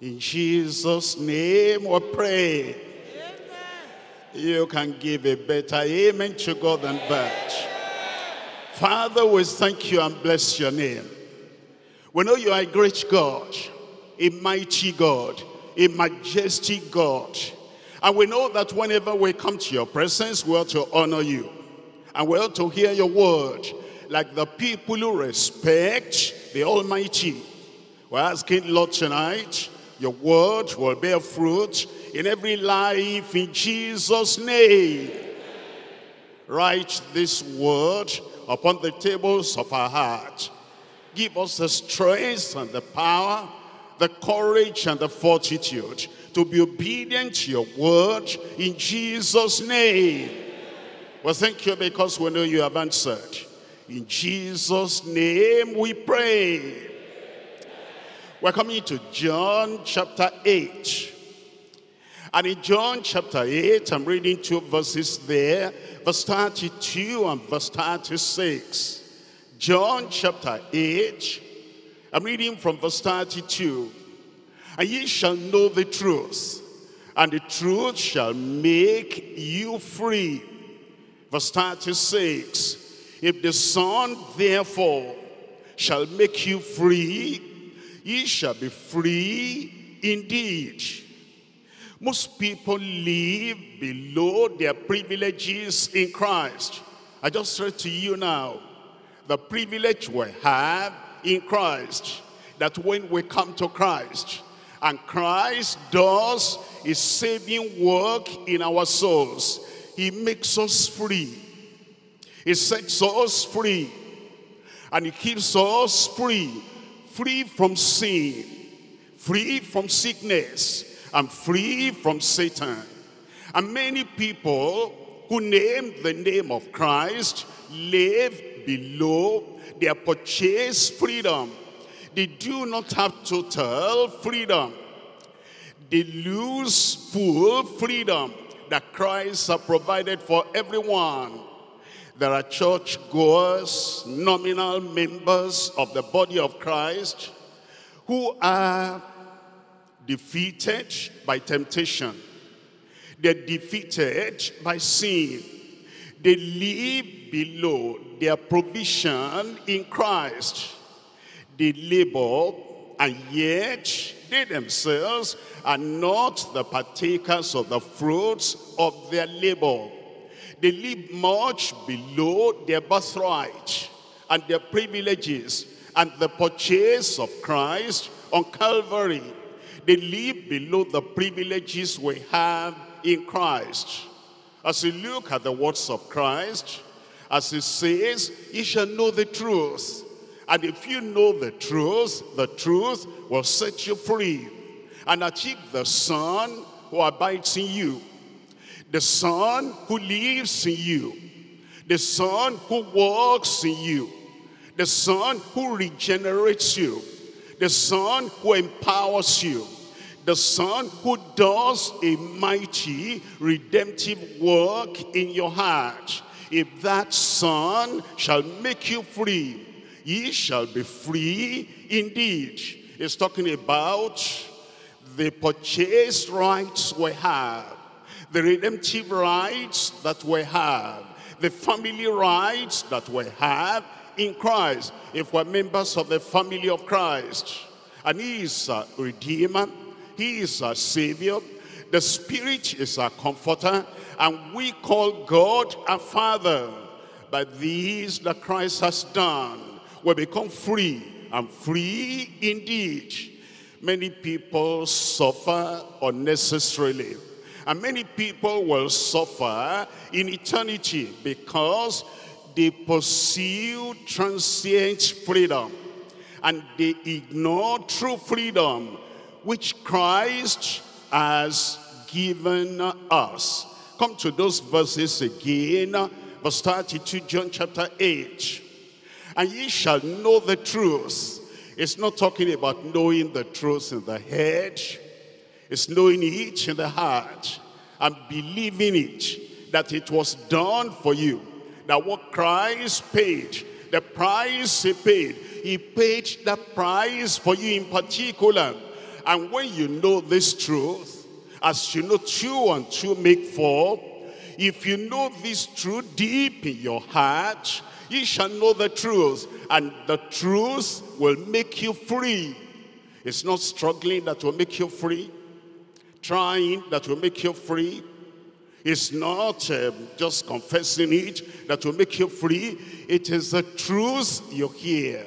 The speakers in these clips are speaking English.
In Jesus' name we pray. You can give a better amen to God than that. Father, we thank you and bless your name. We know you are a great God, a mighty God, a majestic God. And we know that whenever we come to your presence, we ought to honor you. And we ought to hear your word like the people who respect the Almighty. We're asking, Lord, tonight, your word will bear fruit in every life in Jesus' name. Write this word upon the tables of our heart. Give us the strength and the power, the courage and the fortitude to be obedient to your word in Jesus' name. Well, thank you because we know you have answered. In Jesus' name we pray. We're coming to John chapter 8. And in John chapter 8, I'm reading two verses there, verse 32 and verse 36. John chapter 8, I'm reading from verse 32. And ye shall know the truth, and the truth shall make you free. Verse 36, if the Son therefore shall make you free, ye shall be free indeed. Most people live below their privileges in Christ. I just said to you now, the privilege we have in Christ, that when we come to Christ, and Christ does his saving work in our souls, he makes us free. He sets us free. And he keeps us free. Free from sin. Free from sickness and free from Satan. And many people who name the name of Christ live below their purchased freedom. They do not have total freedom. They lose full freedom that Christ has provided for everyone. There are church goers, nominal members of the body of Christ who are defeated by temptation. They're defeated by sin. They live below their provision in Christ. They labor and yet they themselves are not the partakers of the fruits of their labor. They live much below their birthright and their privileges and the purchase of Christ on Calvary. They live below the privileges we have in Christ. As you look at the words of Christ, as he says, you shall know the truth. And if you know the truth, the truth will set you free and achieve the Son who abides in you. The Son who lives in you. The Son who walks in you. The Son who regenerates you. The Son who empowers you the Son who does a mighty redemptive work in your heart. If that Son shall make you free, ye shall be free indeed. It's talking about the purchased rights we have, the redemptive rights that we have, the family rights that we have in Christ. If we're members of the family of Christ, and he is a redeemer, he is a Savior. The Spirit is our comforter. And we call God our Father. By these that Christ has done, we become free and free indeed. Many people suffer unnecessarily. And many people will suffer in eternity because they pursue transient freedom and they ignore true freedom which Christ has given us. Come to those verses again, verse 32, John chapter 8. And ye shall know the truth. It's not talking about knowing the truth in the head. It's knowing it in the heart and believing it, that it was done for you. That what Christ paid, the price he paid, he paid that price for you in particular And when you know this truth, as you know two and two make four, if you know this truth deep in your heart, ye shall know the truth, and the truth will make you free. It's not struggling that will make you free, trying that will make you free. It's not um, just confessing it that will make you free. It is the truth you hear,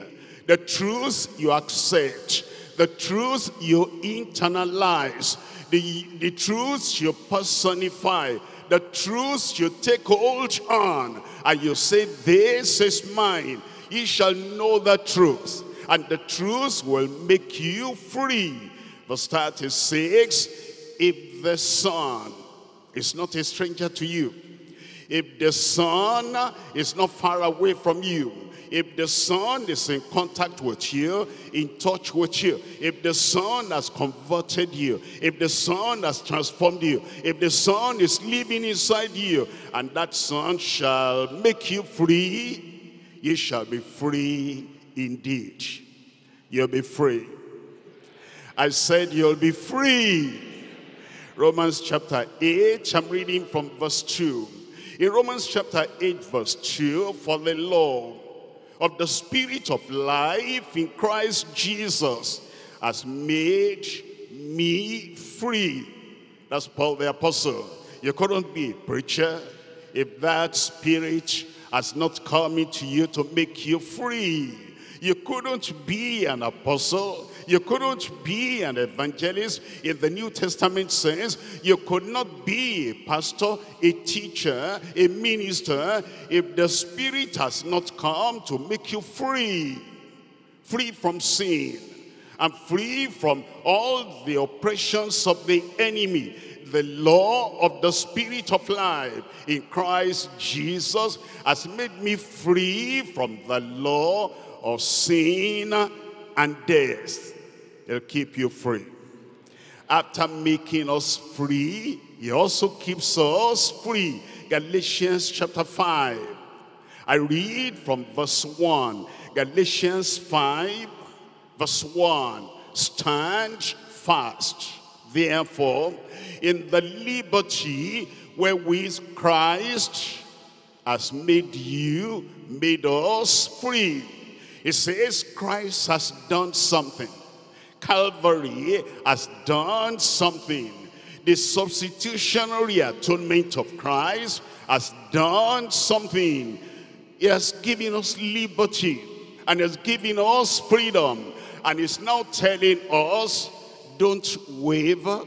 the truth you accept, the truth you internalize, the, the truth you personify, the truth you take hold on, and you say, this is mine. Ye shall know the truth, and the truth will make you free. Verse 36, if the Son is not a stranger to you, if the Son is not far away from you, if the Son is in contact with you, in touch with you, if the Son has converted you, if the Son has transformed you, if the Son is living inside you, and that Son shall make you free, you shall be free indeed. You'll be free. I said you'll be free. Romans chapter 8, I'm reading from verse 2. In Romans chapter 8 verse 2, for the law of the spirit of life in Christ Jesus has made me free. That's Paul the apostle. You couldn't be a preacher if that spirit has not come into you to make you free. You couldn't be an apostle you couldn't be an evangelist in the New Testament sense. You could not be a pastor, a teacher, a minister if the Spirit has not come to make you free. Free from sin and free from all the oppressions of the enemy the law of the spirit of life in Christ Jesus has made me free from the law of sin and death. He'll keep you free. After making us free, he also keeps us free. Galatians chapter 5. I read from verse 1. Galatians 5, verse 1. Stand fast, therefore, in the liberty wherewith Christ has made you, made us free. It says Christ has done something. Calvary has done something. The substitutionary atonement of Christ has done something. He has given us liberty and has given us freedom. And is now telling us, don't waver,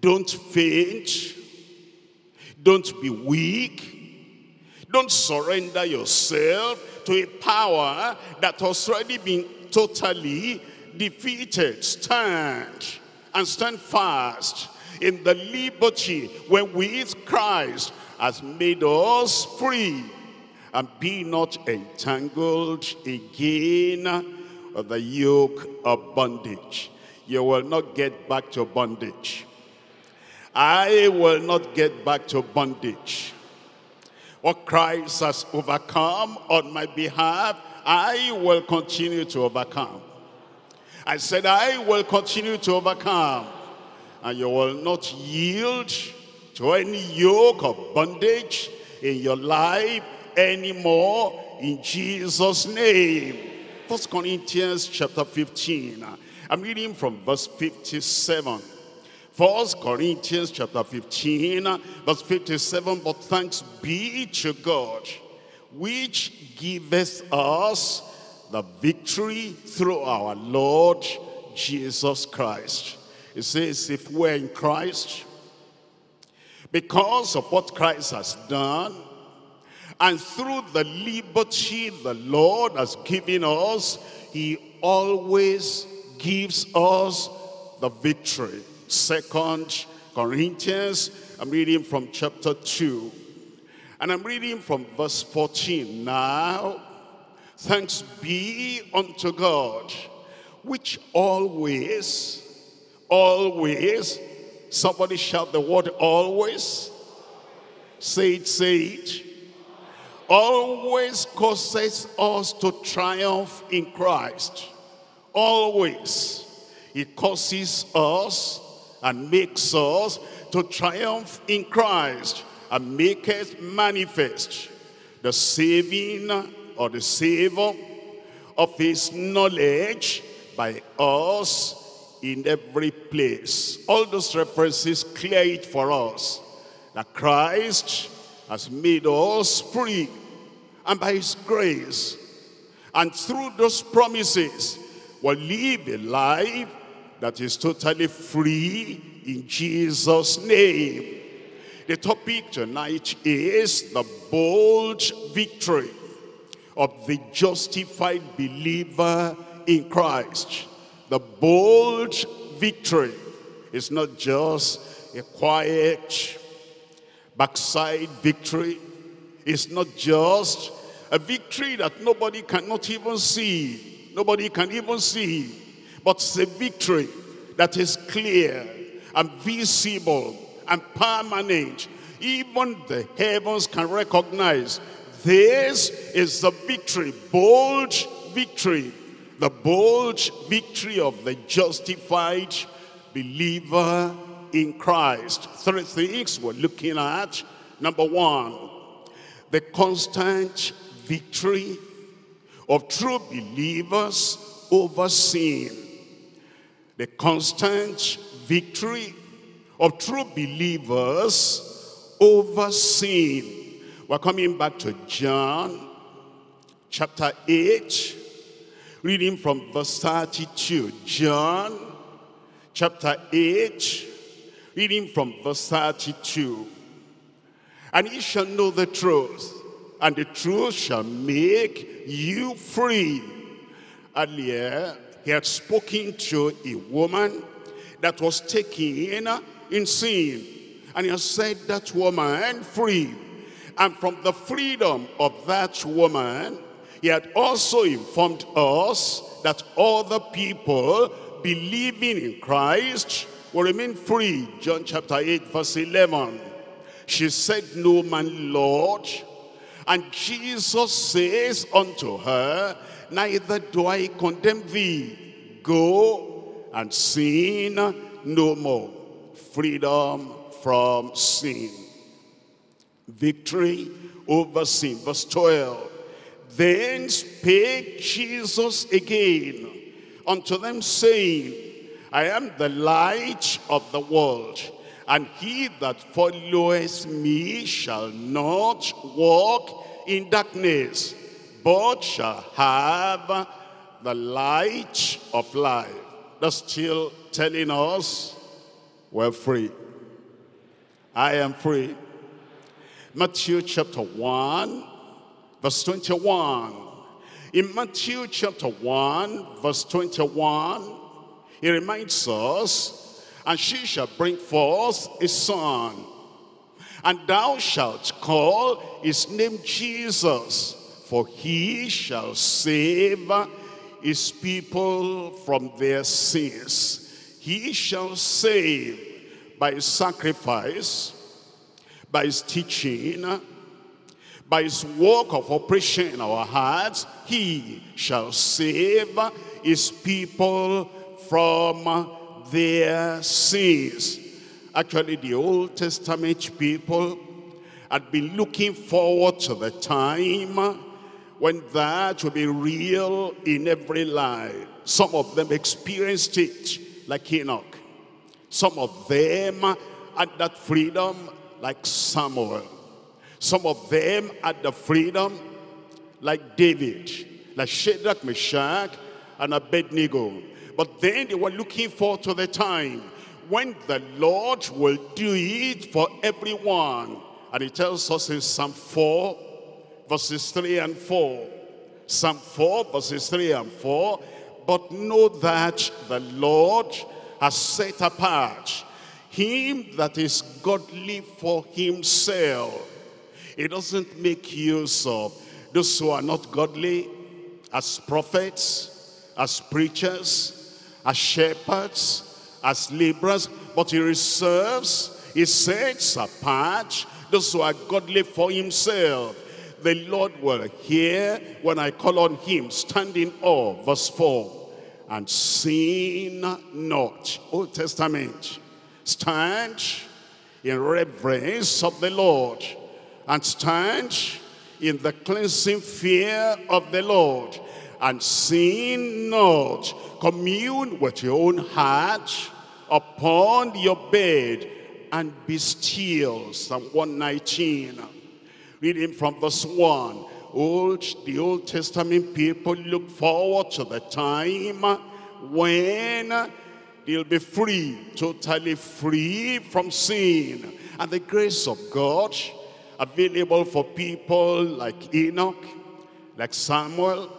don't faint, don't be weak, don't surrender yourself to a power that has already been totally defeated, stand and stand fast in the liberty wherewith Christ has made us free and be not entangled again of the yoke of bondage. You will not get back to bondage. I will not get back to bondage. What Christ has overcome on my behalf, I will continue to overcome. I said, I will continue to overcome. And you will not yield to any yoke of bondage in your life anymore in Jesus' name. First Corinthians chapter 15. I'm reading from verse 57. First Corinthians chapter 15, verse 57. But thanks be to God, which giveth us the victory through our Lord Jesus Christ. It says, if we're in Christ, because of what Christ has done, and through the liberty the Lord has given us, he always gives us the victory. Second Corinthians, I'm reading from chapter 2. And I'm reading from verse 14. Now, Thanks be unto God, which always, always, somebody shout the word always. Say it, say it. Always causes us to triumph in Christ. Always. He causes us and makes us to triumph in Christ and make it manifest the saving or the savor of his knowledge by us in every place. All those references clear it for us that Christ has made us free and by his grace and through those promises will live a life that is totally free in Jesus name. The topic tonight is the bold victory of the justified believer in Christ. The bold victory is not just a quiet backside victory. It's not just a victory that nobody cannot even see. Nobody can even see. But it's a victory that is clear and visible and permanent. Even the heavens can recognize this is the victory, bold victory, the bold victory of the justified believer in Christ. Three things we're looking at. Number one, the constant victory of true believers over sin. The constant victory of true believers over sin. We're coming back to John chapter 8, reading from verse 32. John chapter 8, reading from verse 32. And ye shall know the truth, and the truth shall make you free. Earlier, he had spoken to a woman that was taken in sin. And he set that woman free. And from the freedom of that woman, he had also informed us that other people believing in Christ will remain free. John chapter 8 verse 11. She said, no man, Lord. And Jesus says unto her, neither do I condemn thee. Go and sin no more. Freedom from sin victory over sin. Verse 12. Then spake Jesus again unto them, saying, I am the light of the world, and he that followeth me shall not walk in darkness, but shall have the light of life. That's still telling us we're free. I am free. Matthew chapter 1, verse 21. In Matthew chapter 1, verse 21, he reminds us, And she shall bring forth a son, and thou shalt call his name Jesus, for he shall save his people from their sins. He shall save by sacrifice, by his teaching, by his work of operation in our hearts, he shall save his people from their sins. Actually, the Old Testament people had been looking forward to the time when that will be real in every life. Some of them experienced it like Enoch. Some of them had that freedom like Samuel. Some of them had the freedom like David, like Shadrach, Meshach, and Abednego. But then they were looking forward to the time when the Lord will do it for everyone. And he tells us in Psalm 4, verses 3 and 4. Psalm 4, verses 3 and 4. But know that the Lord has set apart him that is godly for himself. He doesn't make use of those who are not godly as prophets, as preachers, as shepherds, as laborers, but he reserves, he sets apart those who are godly for himself. The Lord will hear when I call on him, standing up, verse 4. and sin not. Old Testament. Stand in reverence of the Lord and stand in the cleansing fear of the Lord and sin not. Commune with your own heart upon your bed and be still. Psalm 119. Reading from verse 1. Old, the Old Testament people look forward to the time when they'll be free, totally free from sin. And the grace of God available for people like Enoch, like Samuel,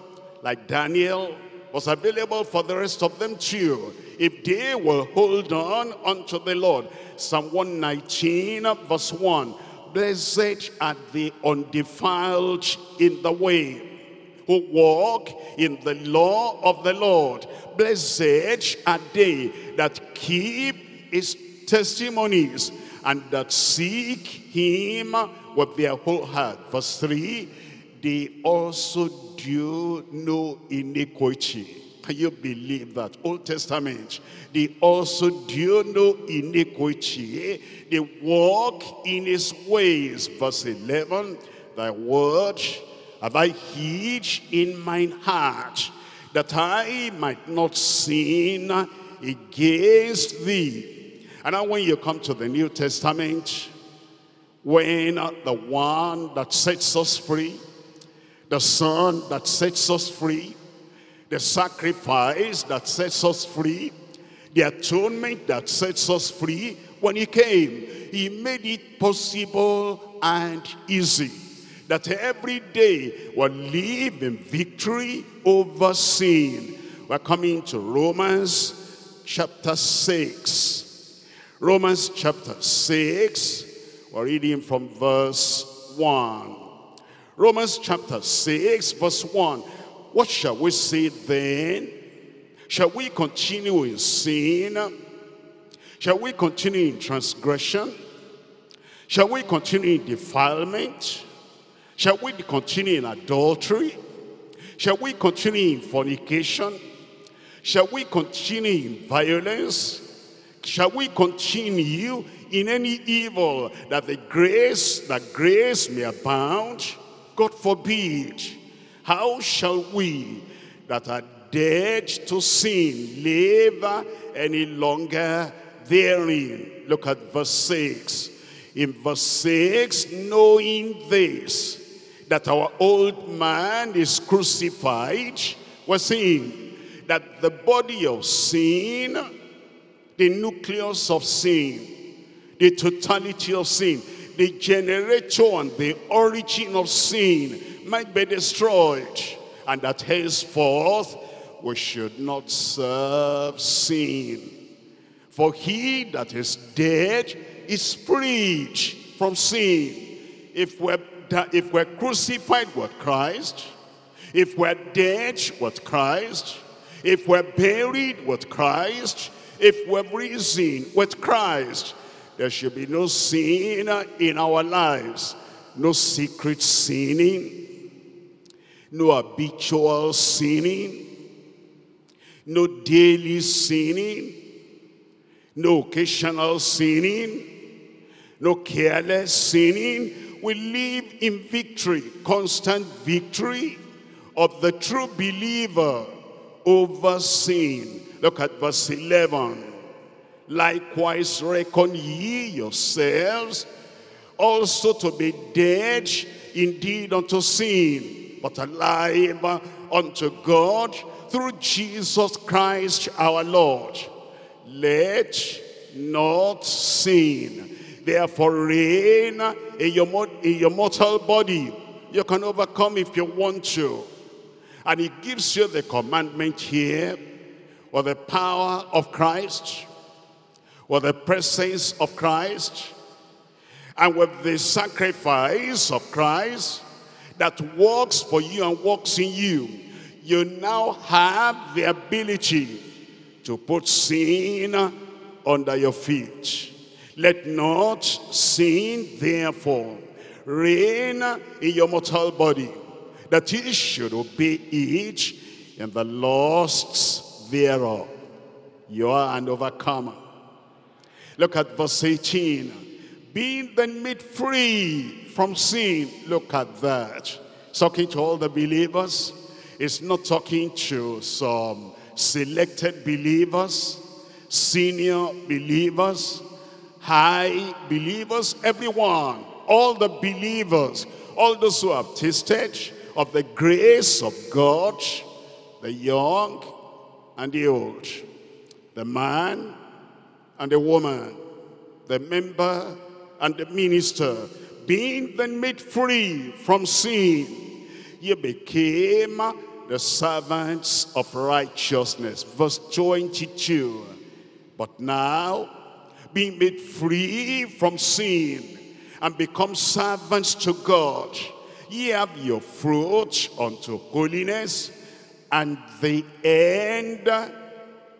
like Daniel, was available for the rest of them too. If they will hold on unto the Lord. Psalm 119 verse 1. Blessed are the undefiled in the way, who walk in the law of the Lord. Blessed are they that keep his testimonies and that seek him with their whole heart. Verse 3, they also do no iniquity. Can you believe that? Old Testament, they also do no iniquity. They walk in his ways. Verse 11, thy word have I hid in mine heart, that I might not sin against thee. And now when you come to the New Testament, when the one that sets us free, the son that sets us free, the sacrifice that sets us free, the atonement that sets us free, when he came, he made it possible and easy that every day we'll live in victory over sin. We're coming to Romans chapter 6. Romans chapter 6, we're reading from verse 1. Romans chapter 6, verse 1. What shall we say then? Shall we continue in sin? Shall we continue in transgression? Shall we continue in defilement? Shall we continue in adultery? Shall we continue in fornication? Shall we continue in violence? Shall we continue in any evil that the grace, that grace may abound? God forbid. How shall we that are dead to sin live any longer therein? Look at verse 6. In verse 6, knowing this, that our old man is crucified, we're saying that the body of sin, the nucleus of sin, the totality of sin, the generator and the origin of sin might be destroyed. And that henceforth we should not serve sin. For he that is dead is freed from sin. If we're, if we're crucified with Christ, if we're dead with Christ, if we're buried with Christ, if we're risen with Christ, there should be no sin in our lives, no secret sinning, no habitual sinning, no daily sinning, no occasional sinning, no careless sinning. We live in victory, constant victory of the true believer over sin. Look at verse 11. Likewise reckon ye yourselves also to be dead indeed unto sin, but alive unto God through Jesus Christ our Lord. Let not sin therefore reign in your, in your mortal body. You can overcome if you want to. And he gives you the commandment here or the power of Christ, with the presence of Christ, and with the sacrifice of Christ that works for you and works in you. You now have the ability to put sin under your feet. Let not sin, therefore, reign in your mortal body, that ye should obey it in the lusts thereof. You are an overcomer. Look at verse 18. Being then made free from sin. Look at that. Talking to all the believers. It's not talking to some selected believers, senior believers, high believers, everyone, all the believers, all those who have tasted of the grace of God, the young and the old, the man and the woman, the member and the minister, being then made free from sin, ye became the servants of righteousness. Verse 22. But now, being made free from sin and become servants to God, ye have your fruit unto holiness and the end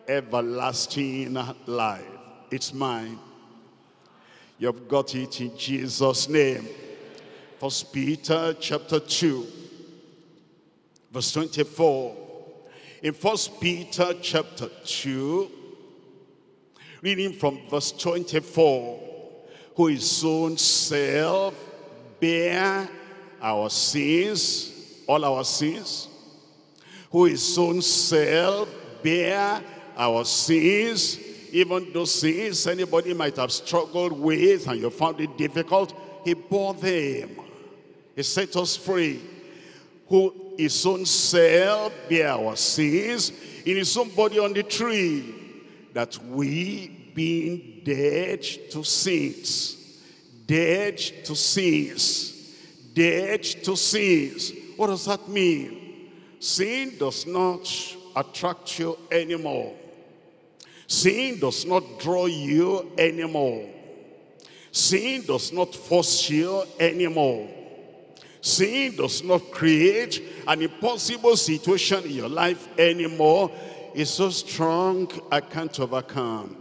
everlasting life. It's mine. You've got it in Jesus' name. First Peter chapter 2, verse 24. In First Peter chapter 2, reading from verse 24, who his own self bear our sins, all our sins, who his own self bear our sins, even those sins anybody might have struggled with and you found it difficult, he bore them. He set us free. Who his own self bear our sins in his own body on the tree, that we being dead to sins, dead to sins, dead to sins. What does that mean? Sin does not attract you anymore. Sin does not draw you anymore. Sin does not force you anymore. Sin does not create an impossible situation in your life anymore. It's so strong, I can't overcome.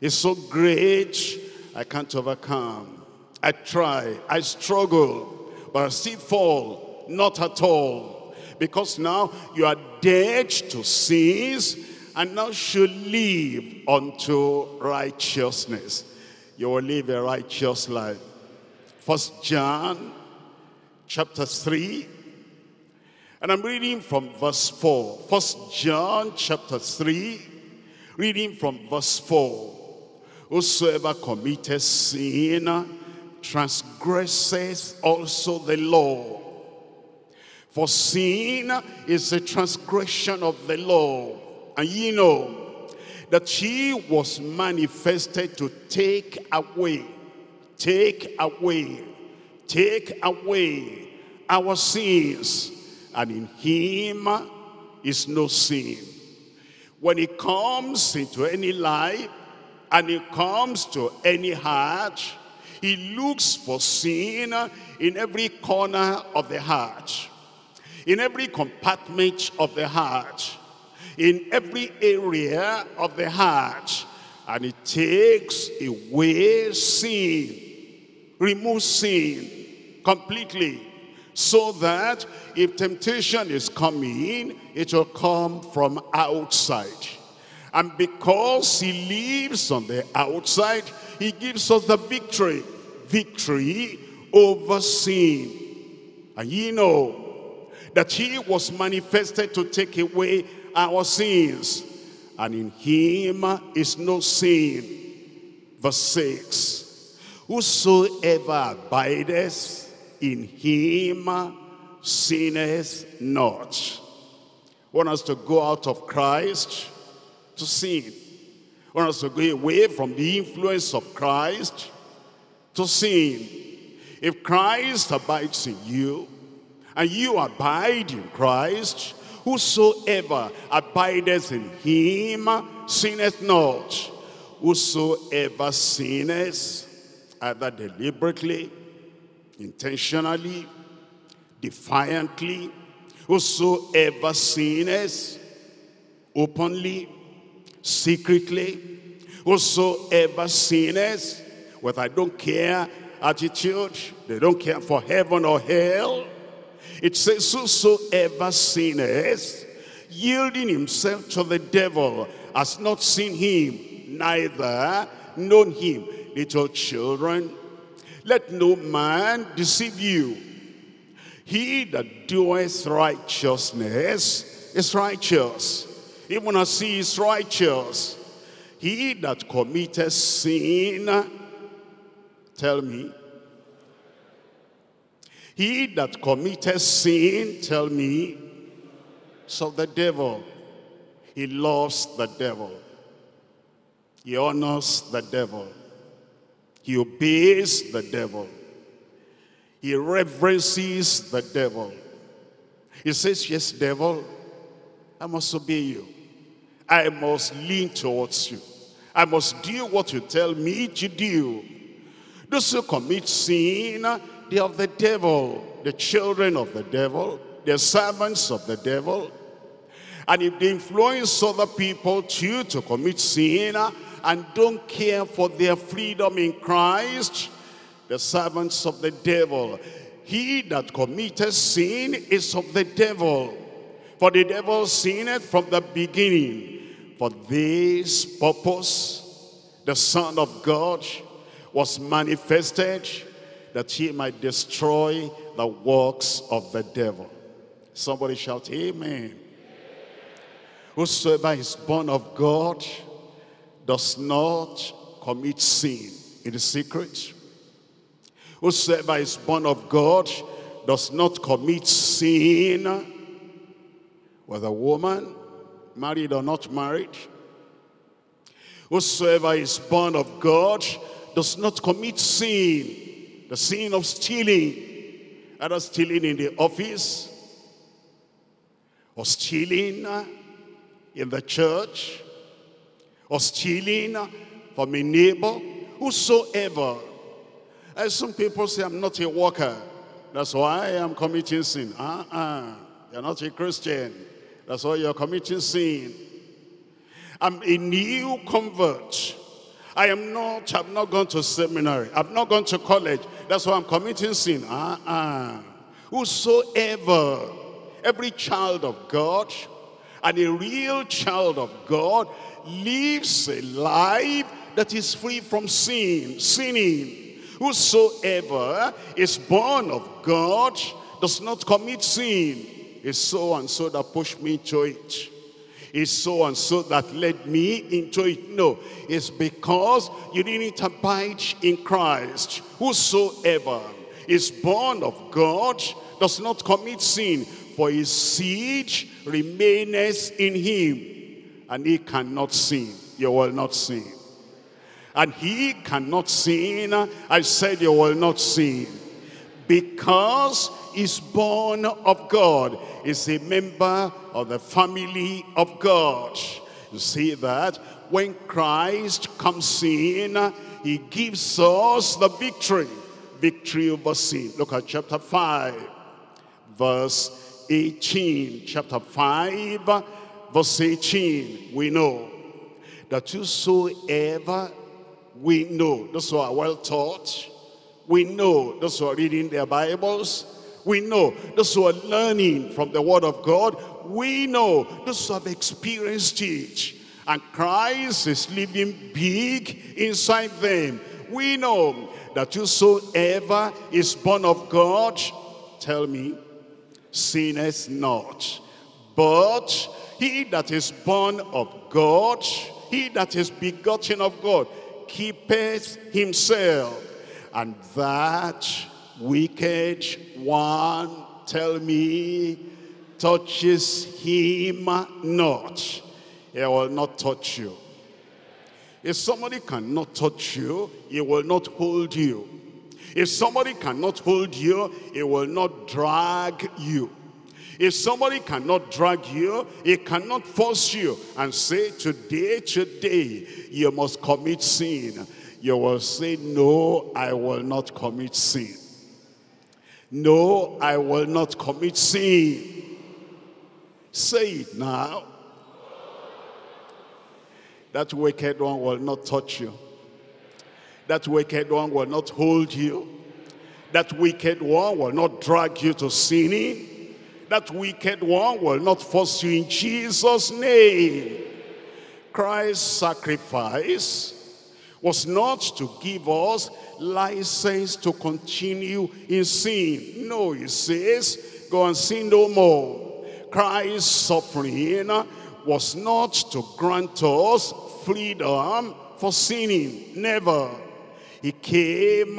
It's so great, I can't overcome. I try, I struggle, but I still fall. Not at all. Because now you are dead to sins and now should live unto righteousness. You will live a righteous life. First John chapter 3. And I'm reading from verse 4. First John chapter 3, reading from verse 4. Whosoever committeth sin transgresseth also the law. For sin is a transgression of the law. And ye know that he was manifested to take away, take away, take away our sins. And in him is no sin. When it comes into any life, and it comes to any heart, he looks for sin in every corner of the heart, in every compartment of the heart in every area of the heart. And it takes away sin, removes sin completely. So that if temptation is coming, it will come from outside. And because he lives on the outside, he gives us the victory. Victory over sin. And ye know that he was manifested to take away our sins. And in him is no sin. Verse 6. Whosoever abideth in him sinneth not. Want us to go out of Christ to sin. Want us to go away from the influence of Christ to sin. If Christ abides in you, and you abide in Christ, Whosoever abideth in him sinneth not. Whosoever sinneth, either deliberately, intentionally, defiantly, whosoever sinneth, openly, secretly, whosoever sinneth, with I don't care attitude, they don't care for heaven or hell, it says, whosoever sinneth, yielding himself to the devil, has not seen him, neither known him. Little children, let no man deceive you. He that doeth righteousness is righteous, even as he is righteous. He that committeth sin, tell me, he that committeth sin, tell me, so the devil. He loves the devil. He honors the devil. He obeys the devil. He reverences the devil. He says, yes, devil, I must obey you. I must lean towards you. I must do what you tell me to do. Those who commit sin they are the devil, the children of the devil, the servants of the devil. And if they influence other people too to commit sin and don't care for their freedom in Christ, the servants of the devil, he that committeth sin is of the devil. For the devil sinned from the beginning. For this purpose, the Son of God was manifested that he might destroy the works of the devil. Somebody shout, Amen. Whosoever is born of God does not commit sin in the secret. Whosoever is born of God does not commit sin, whether woman, married or not married. Whosoever is born of God does not commit sin the sin of stealing, either stealing in the office, or stealing in the church, or stealing from a neighbor, whosoever. As some people say, I'm not a worker. That's why I'm committing sin. Uh-uh. You're not a Christian. That's why you're committing sin. I'm a new convert. I am not, I've not gone to seminary. I've not gone to college. That's why I'm committing sin. Uh-uh. Whosoever, every child of God, and a real child of God, lives a life that is free from sin, sinning. Whosoever is born of God does not commit sin. Is so and so that pushed me to it is so and so that led me into it. No, it's because you didn't abide in Christ. Whosoever is born of God does not commit sin, for his seed remaineth in him, and he cannot sin. You will not sin. And he cannot sin. I said you will not sin. Because is born of God, is a member of the family of God. You see that when Christ comes in, he gives us the victory, victory over sin. Look at chapter 5, verse 18. Chapter 5, verse 18, we know that whosoever we know, those who are well taught, we know those who are reading their Bibles, we know those who are learning from the word of God. We know those who have experienced it. And Christ is living big inside them. We know that whosoever is born of God, tell me, sinneth not. But he that is born of God, he that is begotten of God, keepeth himself. And that wicked one, tell me, touches him not. He will not touch you. If somebody cannot touch you, he will not hold you. If somebody cannot hold you, he will not drag you. If somebody cannot drag you, he cannot force you and say, today, today, you must commit sin. You will say, no, I will not commit sin. No, I will not commit sin. Say it now. That wicked one will not touch you. That wicked one will not hold you. That wicked one will not drag you to sinning. That wicked one will not force you in Jesus' name. Christ's sacrifice was not to give us license to continue in sin. No, he says, go and sin no more. Christ's suffering was not to grant us freedom for sinning. Never. He came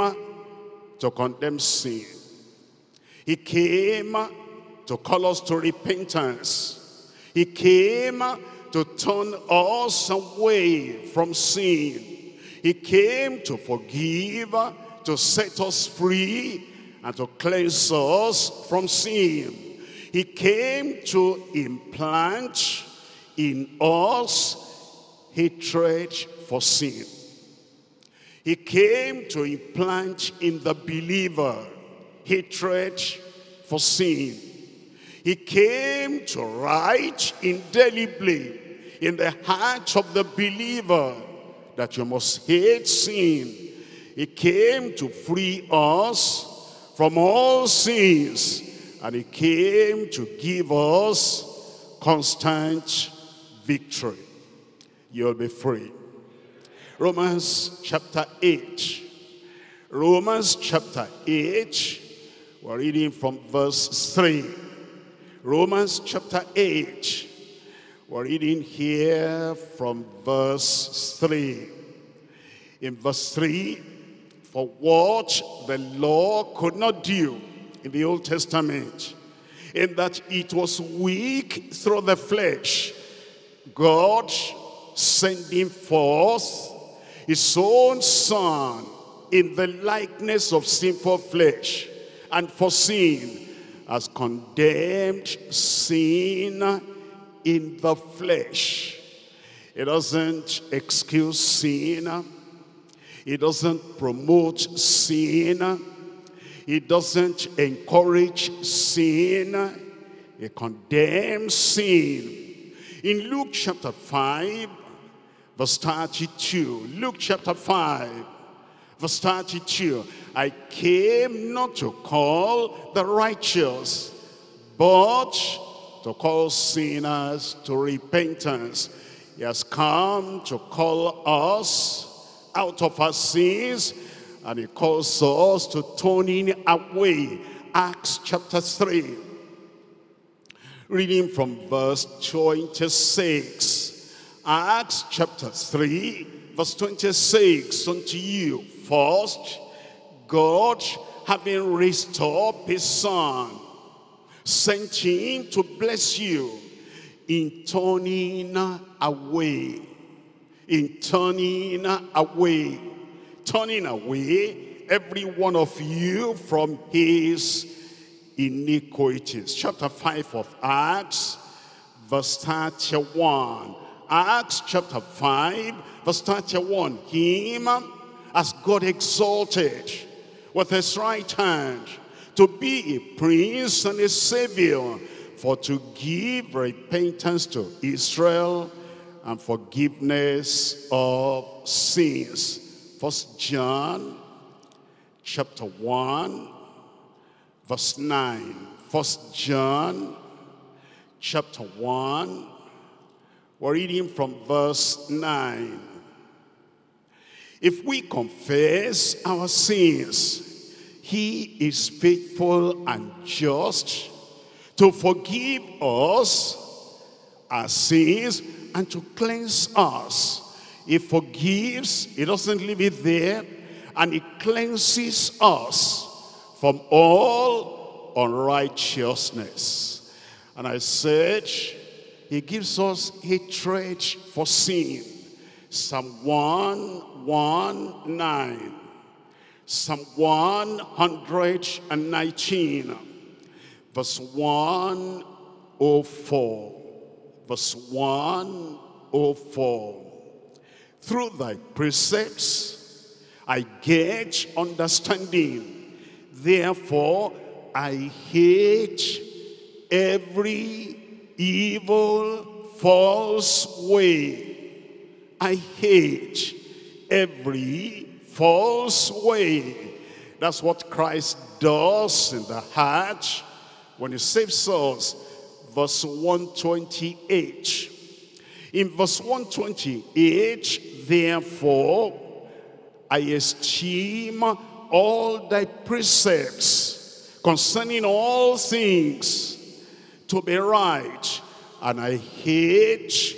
to condemn sin. He came to call us to repentance. He came to turn us away from sin. He came to forgive, to set us free, and to cleanse us from sin. He came to implant in us hatred for sin. He came to implant in the believer hatred for sin. He came to write indelibly in the heart of the believer that you must hate sin. He came to free us from all sins. And he came to give us constant victory. You'll be free. Romans chapter 8. Romans chapter 8. We're reading from verse 3. Romans chapter 8. We're reading here from verse 3. In verse 3, for what the law could not do in the Old Testament, in that it was weak through the flesh, God sending forth his own son in the likeness of sinful flesh and for sin has condemned sin in the flesh. It doesn't excuse sin. It doesn't promote sin. It doesn't encourage sin. It condemns sin. In Luke chapter 5, verse 32. Luke chapter 5, verse 32. I came not to call the righteous, but to call sinners to repentance. He has come to call us out of our sins and he calls us to turning away. Acts chapter 3. Reading from verse 26. Acts chapter 3, verse 26. Unto you first, God having raised up his son sent him to bless you in turning away. In turning away. Turning away every one of you from his iniquities. Chapter 5 of Acts, verse 31. Acts chapter 5, verse 31. Him as God exalted with his right hand to be a prince and a savior, for to give repentance to Israel and forgiveness of sins. First John chapter 1 verse 9. First John chapter 1 we're reading from verse 9. If we confess our sins, he is faithful and just to forgive us our sins and to cleanse us. He forgives, he doesn't leave it there, and he cleanses us from all unrighteousness. And I said, he gives us hatred for sin. Psalm 119. Psalm 119, verse 104. Verse 104. Through thy precepts I get understanding. Therefore I hate every evil false way. I hate every false way. That's what Christ does in the heart when he saves us. Verse 128. In verse 128, therefore, I esteem all thy precepts concerning all things to be right, and I hate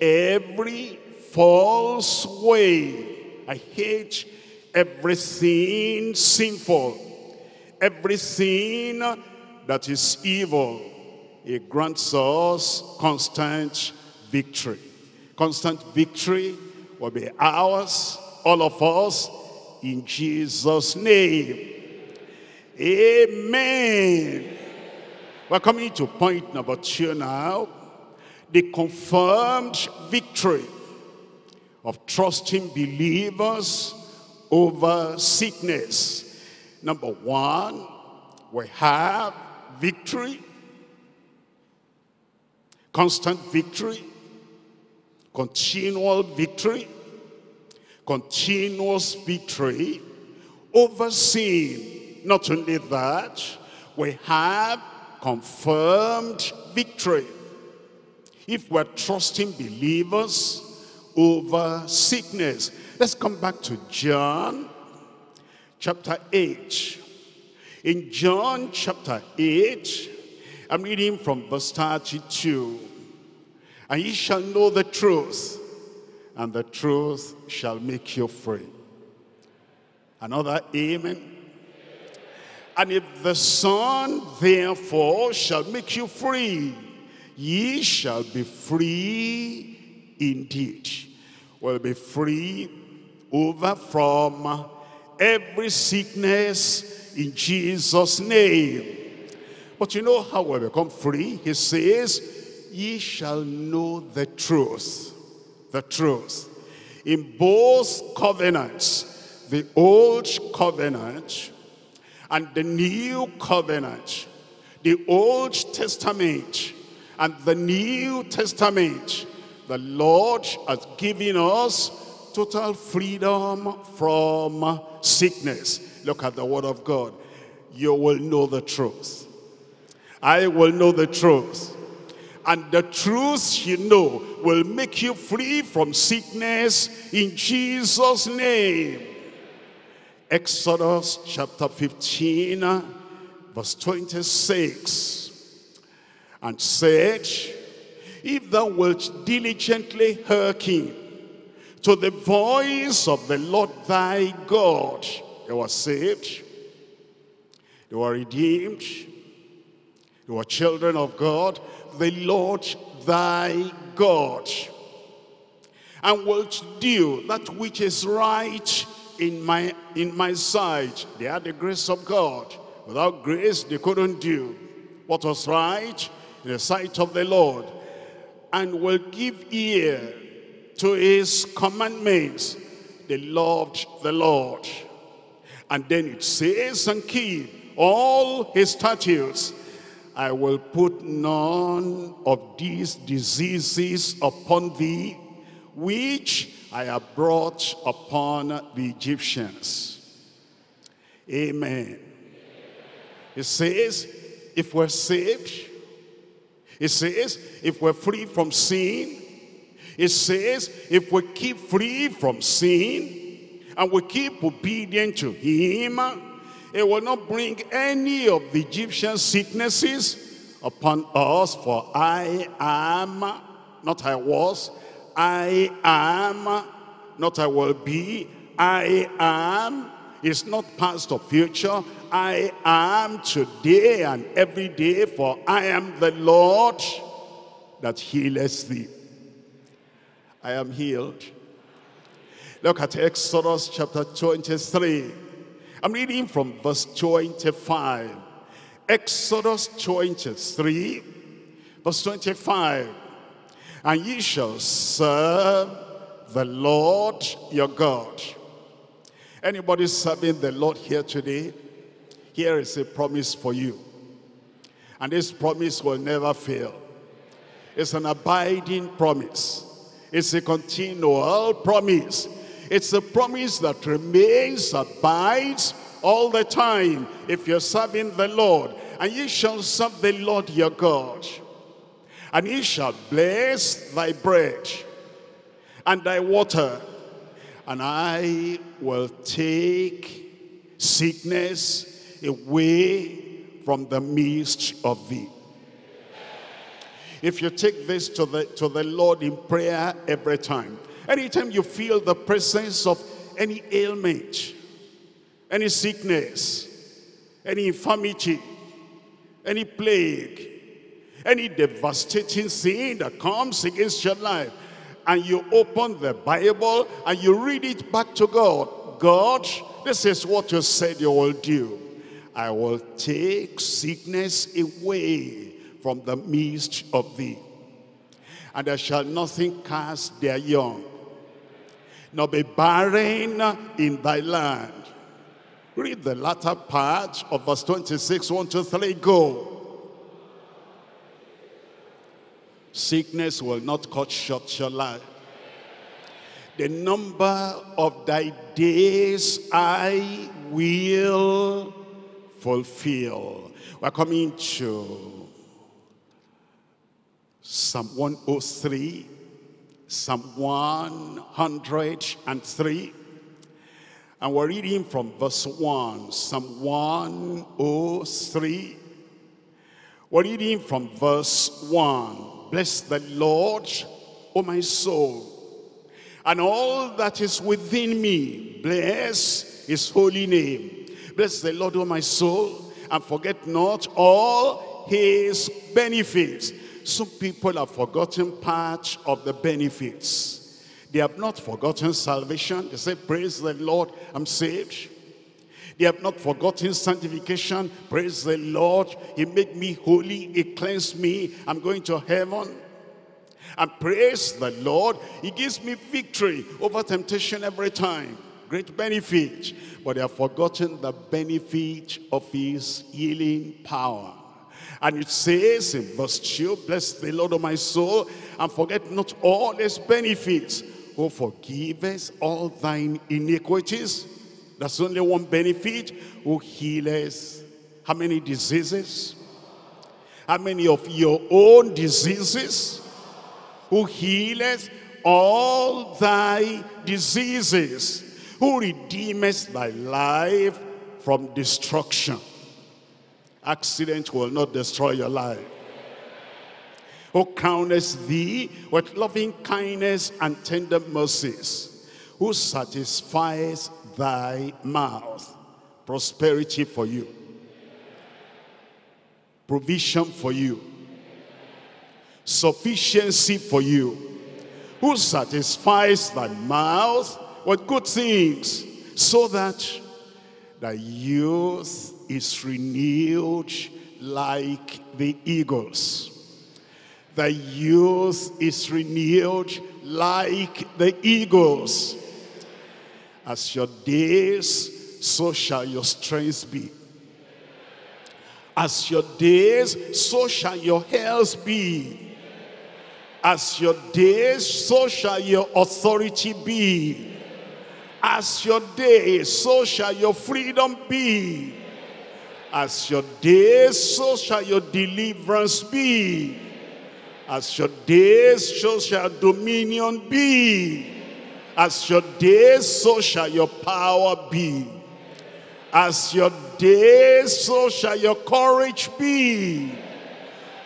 every false way. I hate everything sinful, everything that is evil. It grants us constant victory. Constant victory will be ours, all of us, in Jesus' name. Amen. We're coming to point number two now. The confirmed victory of trusting believers over sickness. Number one, we have victory, constant victory, continual victory, continuous victory over sin. Not only that, we have confirmed victory. If we're trusting believers over sickness. Let's come back to John chapter 8. In John chapter 8, I'm reading from verse 32. And ye shall know the truth, and the truth shall make you free. Another amen. And if the Son therefore shall make you free, ye shall be free indeed. Will be free over from every sickness in Jesus' name. But you know how we become free? He says, ye shall know the truth. The truth. In both covenants, the old covenant and the new covenant, the Old Testament and the New Testament, the Lord has given us total freedom from sickness. Look at the word of God. You will know the truth. I will know the truth. And the truth you know will make you free from sickness in Jesus' name. Exodus chapter 15, verse 26. And said, If thou wilt diligently hearken to the voice of the Lord thy God, they were saved, they were redeemed, they were children of God, the Lord thy God, and wilt do that which is right in my in my sight. They had the grace of God. Without grace, they couldn't do what was right in the sight of the Lord. And will give ear to his commandments. They loved the Lord. And then it says, and keep all his statutes. I will put none of these diseases upon thee, which I have brought upon the Egyptians. Amen. It says, if we're saved, it says, if we're free from sin, it says, if we keep free from sin, and we keep obedient to him, it will not bring any of the Egyptian sicknesses upon us, for I am, not I was, I am, not I will be, I am, is not past or future, I am today and every day, for I am the Lord that healeth thee. I am healed. Look at Exodus chapter 23. I'm reading from verse 25. Exodus 23, verse 25. And ye shall serve the Lord your God. Anybody serving the Lord here today? Here is a promise for you. And this promise will never fail. It's an abiding promise. It's a continual promise. It's a promise that remains, abides all the time if you're serving the Lord. and ye shall serve the Lord your God. And he shall bless thy bread and thy water, and I will take sickness away from the midst of thee. If you take this to the, to the Lord in prayer every time, anytime you feel the presence of any ailment, any sickness, any infirmity, any plague, any devastating sin that comes against your life, and you open the Bible and you read it back to God. God, this is what you said you will do. I will take sickness away from the midst of thee. And there shall nothing cast their young, nor be barren in thy land. Read the latter part of verse 26, 1 to 3, go. Sickness will not cut short your life. The number of thy days I will fulfill. We're coming to Psalm 103, Psalm 103. And we're reading from verse 1, Psalm 103. We're reading from verse 1. Bless the Lord, O my soul, and all that is within me. Bless his holy name. Bless the Lord, O my soul, and forget not all his benefits. Some people have forgotten part of the benefits. They have not forgotten salvation. They say, praise the Lord, I'm saved. They have not forgotten sanctification. Praise the Lord. He made me holy. He cleansed me. I'm going to heaven. And praise the Lord. He gives me victory over temptation every time. Great benefit. But they have forgotten the benefit of his healing power. And it says in verse 2, Bless the Lord of my soul, and forget not all his benefits, who forgiveth all thine iniquities, that's only one benefit. Who heals how many diseases? How many of your own diseases? Who heals all thy diseases? Who redeemeth thy life from destruction? Accident will not destroy your life. Who crowneth thee with loving kindness and tender mercies? Who satisfies thy mouth. Prosperity for you. Provision for you. Sufficiency for you. Who satisfies thy mouth with good things so that thy youth is renewed like the eagles. Thy youth is renewed like the eagles. As your days, so shall your strength be. As your days, so shall your health be. As your days, so shall your authority be. As your days, so shall your freedom be. As your days, so shall your deliverance be. As your days, so shall dominion be. As your days, so shall your power be. As your days, so shall your courage be.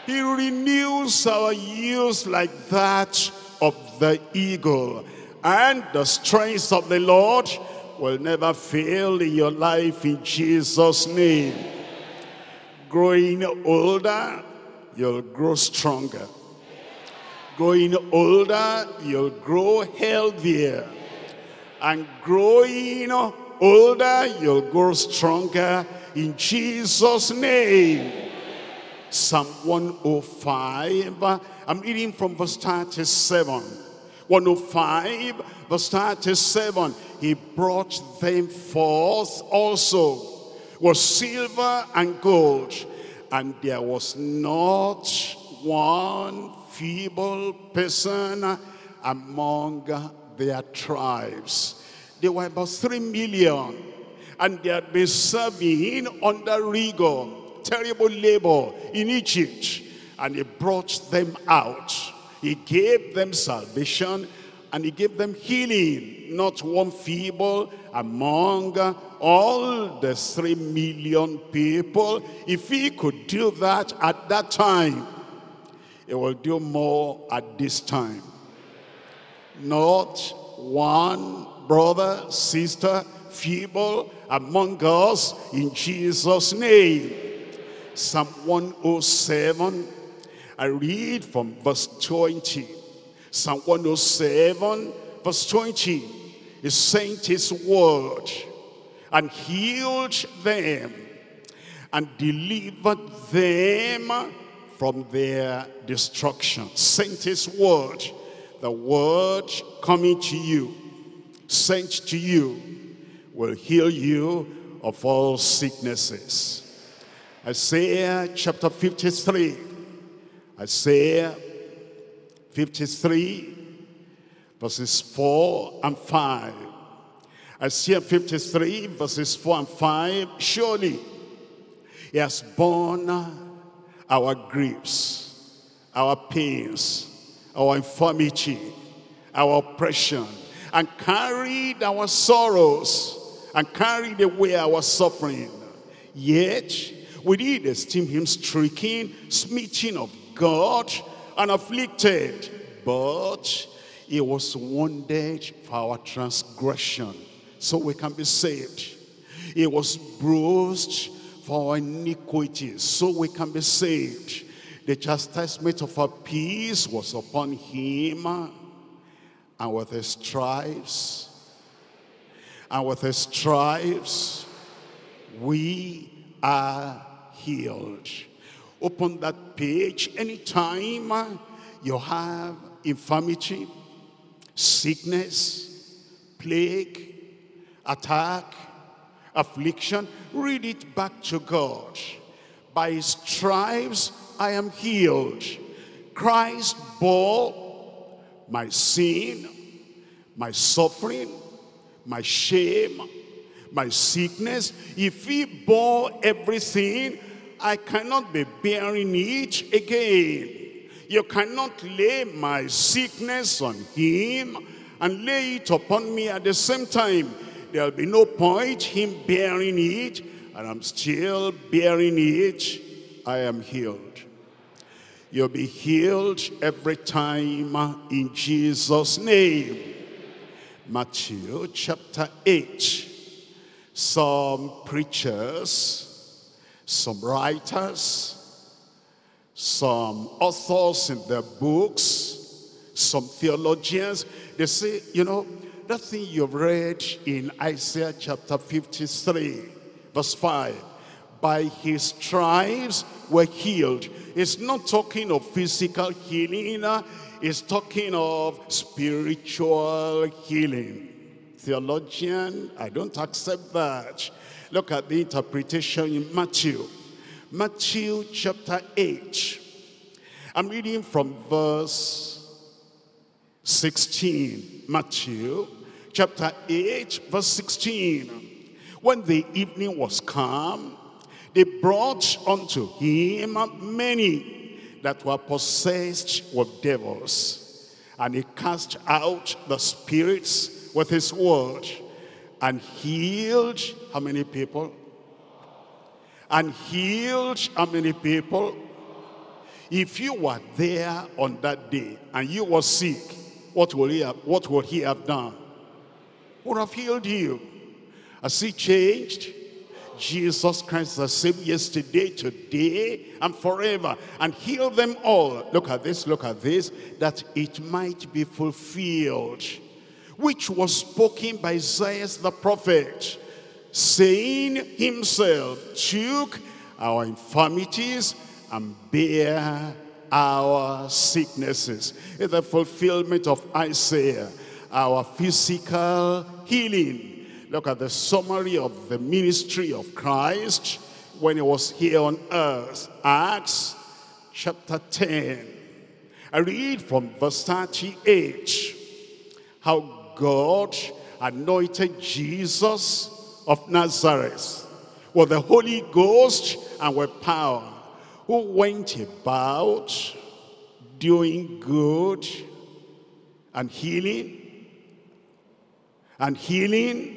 He renews our youth like that of the eagle. And the strength of the Lord will never fail in your life in Jesus' name. Growing older, you'll grow stronger. Growing older, you'll grow healthier. And growing older, you'll grow stronger in Jesus' name. Psalm 105, I'm reading from verse 37. 105, verse 37, he brought them forth also with silver and gold, and there was not one feeble person among their tribes. There were about three million and they had been serving under rigor terrible labor in Egypt. And he brought them out. He gave them salvation and he gave them healing. Not one feeble among all the three million people. If he could do that at that time, he will do more at this time. Not one brother, sister, feeble among us in Jesus' name. Psalm 107, I read from verse 20. Psalm 107, verse 20. He sent his word and healed them and delivered them from their destruction. Sent his word, the word coming to you, sent to you, will heal you of all sicknesses. Isaiah chapter 53. Isaiah 53 verses 4 and 5. Isaiah 53 verses 4 and 5. Surely he has borne our griefs, our pains, our infirmity, our oppression, and carried our sorrows, and carried away our suffering. Yet we did esteem him stricken, smitten of God, and afflicted. But he was wounded for our transgression, so we can be saved. He was bruised our iniquities, so we can be saved. The chastisement of our peace was upon him, and with his stripes, and with his stripes, we are healed. Open that page anytime you have infirmity, sickness, plague, attack, affliction. Read it back to God. By his stripes I am healed. Christ bore my sin, my suffering, my shame, my sickness. If he bore everything, I cannot be bearing it again. You cannot lay my sickness on him and lay it upon me at the same time. There'll be no point him bearing it, and I'm still bearing it. I am healed. You'll be healed every time in Jesus' name. Matthew chapter 8. Some preachers, some writers, some authors in their books, some theologians, they say, you know, that thing you've read in Isaiah chapter 53, verse 5, by his stripes were healed. It's not talking of physical healing, uh, it's talking of spiritual healing. Theologian, I don't accept that. Look at the interpretation in Matthew. Matthew chapter 8. I'm reading from verse 16. Matthew chapter 8, verse 16. When the evening was come, they brought unto him many that were possessed with devils. And he cast out the spirits with his word and healed how many people? And healed how many people? If you were there on that day and you were sick, what will he have, what would he have done? Would have healed you. Has he changed? Jesus Christ the same yesterday, today, and forever, and heal them all. Look at this, look at this, that it might be fulfilled, which was spoken by Isaiah the prophet, saying himself took our infirmities and bear our sicknesses. In the fulfillment of Isaiah, our physical healing Look at the summary of the ministry of Christ when he was here on earth. Acts chapter 10. I read from verse 38. How God anointed Jesus of Nazareth with the Holy Ghost and with power, who went about doing good and healing and healing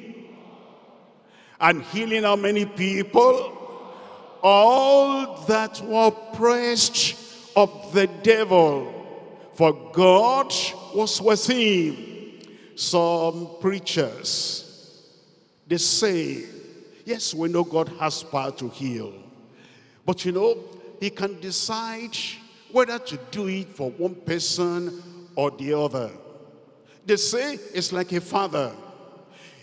and healing how many people? All that were oppressed of the devil, for God was with him. Some preachers, they say, yes, we know God has power to heal. But you know, he can decide whether to do it for one person or the other. They say it's like a father.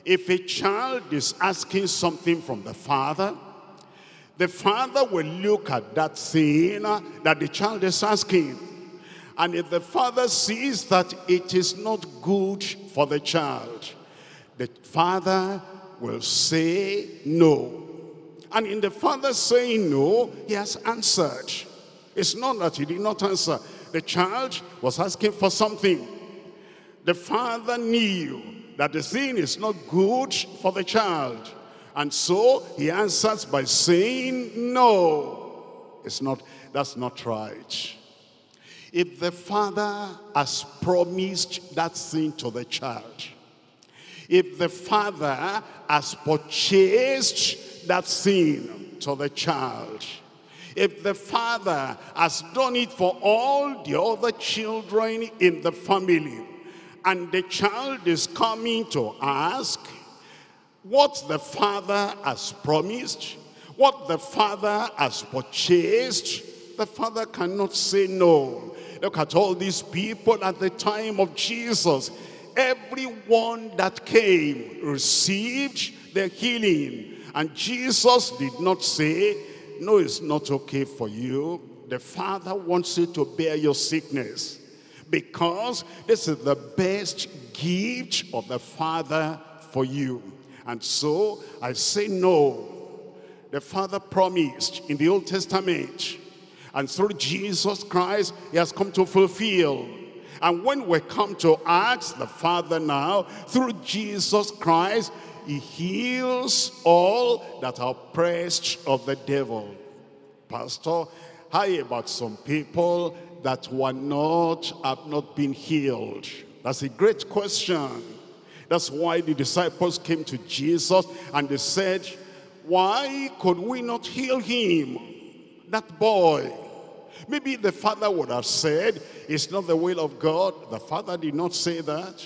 If a child is asking something from the father, the father will look at that thing that the child is asking. And if the father sees that it is not good for the child, the father will say no. And in the father saying no, he has answered. It's not that he did not answer. The child was asking for something. The father knew that the thing is not good for the child. And so he answers by saying, no, it's not, that's not right. If the father has promised that thing to the child, if the father has purchased that thing to the child, if the father has done it for all the other children in the family, and the child is coming to ask what the father has promised, what the father has purchased, the father cannot say no. Look at all these people at the time of Jesus. Everyone that came received the healing. And Jesus did not say, no, it's not okay for you. The Father wants you to bear your sickness because this is the best gift of the Father for you. And so I say no. The Father promised in the Old Testament and through Jesus Christ, he has come to fulfill. And when we come to ask the Father now, through Jesus Christ, he heals all that are oppressed of the devil. Pastor, how about some people that were not, have not been healed? That's a great question. That's why the disciples came to Jesus and they said, why could we not heal him? That boy. Maybe the father would have said, it's not the will of God. The father did not say that.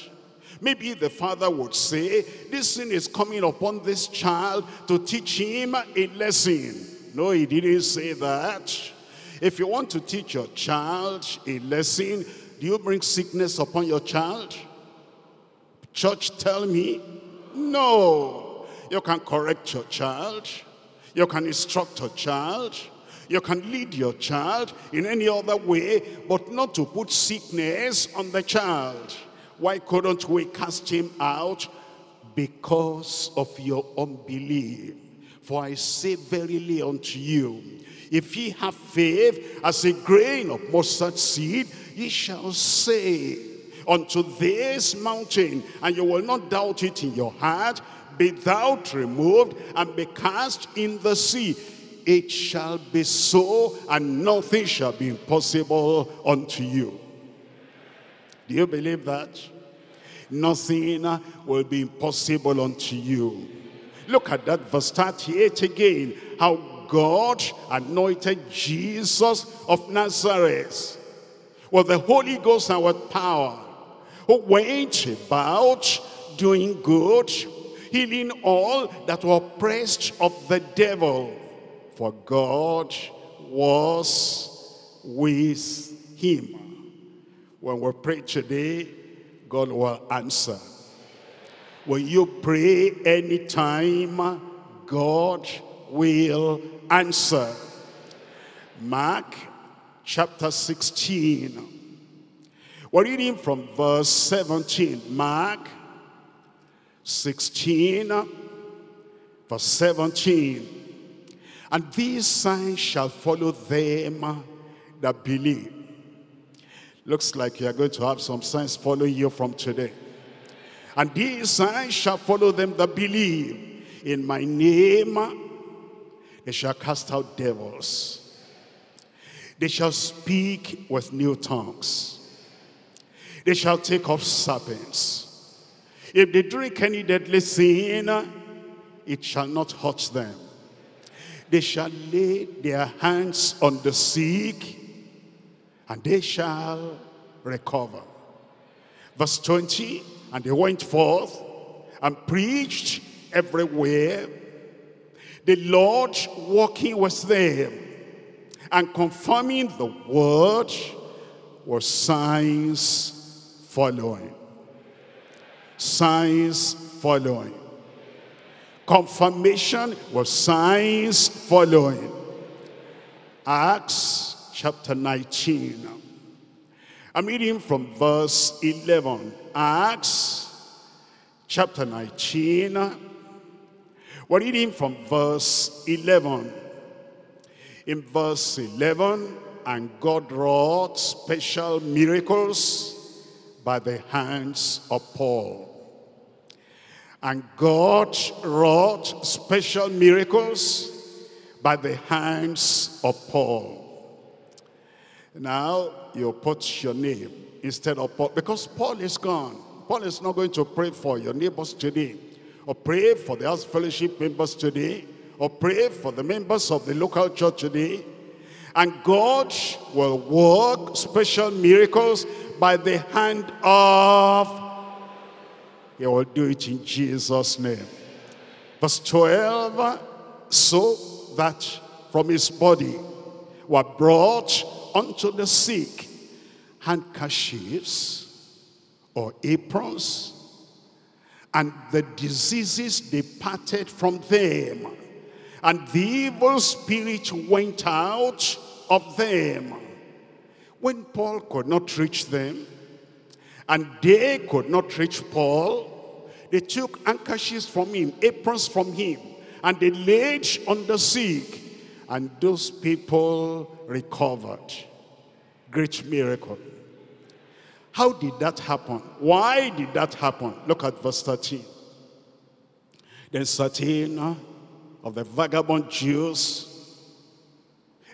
Maybe the father would say, this sin is coming upon this child to teach him a lesson. No, he didn't say that. If you want to teach your child a lesson, do you bring sickness upon your child? Church, tell me, no. You can correct your child. You can instruct your child. You can lead your child in any other way, but not to put sickness on the child. Why couldn't we cast him out? Because of your unbelief. For I say verily unto you, if ye have faith as a grain of mustard seed, ye shall say unto this mountain, and you will not doubt it in your heart, be thou removed and be cast in the sea. It shall be so, and nothing shall be impossible unto you. Do you believe that? Nothing will be impossible unto you. Look at that verse 38 again. How God anointed Jesus of Nazareth with the Holy Ghost and with power, who went about doing good, healing all that were oppressed of the devil. For God was with him. When we pray today, God will answer. When you pray anytime, God will answer. Mark chapter 16. We're reading from verse 17. Mark 16, verse 17. And these signs shall follow them that believe. Looks like you are going to have some signs follow you from today. And these signs shall follow them that believe. In my name They shall cast out devils. They shall speak with new tongues. They shall take off serpents. If they drink any deadly sin, it shall not hurt them. They shall lay their hands on the sick, and they shall recover. Verse 20, and they went forth and preached everywhere, the Lord walking with them and confirming the word was signs following. Signs following. Confirmation was signs following. Acts chapter 19. I'm reading from verse 11. Acts chapter 19. We're reading from verse 11. In verse 11, and God wrought special miracles by the hands of Paul. And God wrought special miracles by the hands of Paul. Now you put your name instead of Paul, because Paul is gone. Paul is not going to pray for your neighbors today, or pray for the house fellowship members today, or pray for the members of the local church today. And God will work special miracles by the hand of, He will do it in Jesus' name. Verse 12, so that from his body were brought unto the sick handkerchiefs or aprons, and the diseases departed from them and the evil spirit went out of them. When Paul could not reach them, and they could not reach Paul, they took handkerchiefs from him, aprons from him, and they laid on the sick, and those people recovered. Great miracle. How did that happen? Why did that happen? Look at verse 13. Then certain of the vagabond Jews,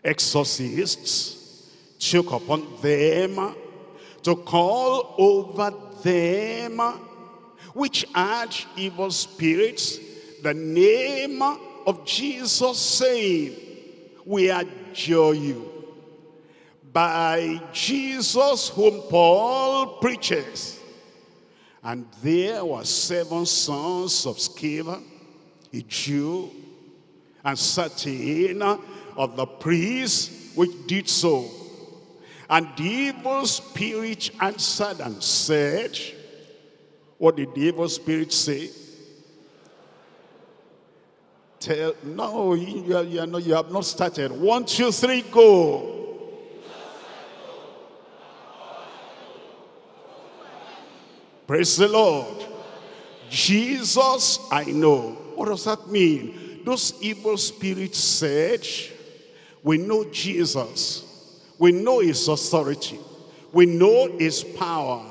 exorcists, took upon them to call over them which had evil spirits the name of Jesus saying, we adjure you by Jesus whom Paul preaches. And there were seven sons of Sceva, a Jew, and certain of the priests which did so. And the evil spirit answered and said, what did the evil spirit say? Tell, no, you, you, know, you have not started. One, two, three, go. Praise the Lord. Jesus, I know. What does that mean? those evil spirits said, we know Jesus. We know his authority. We know his power.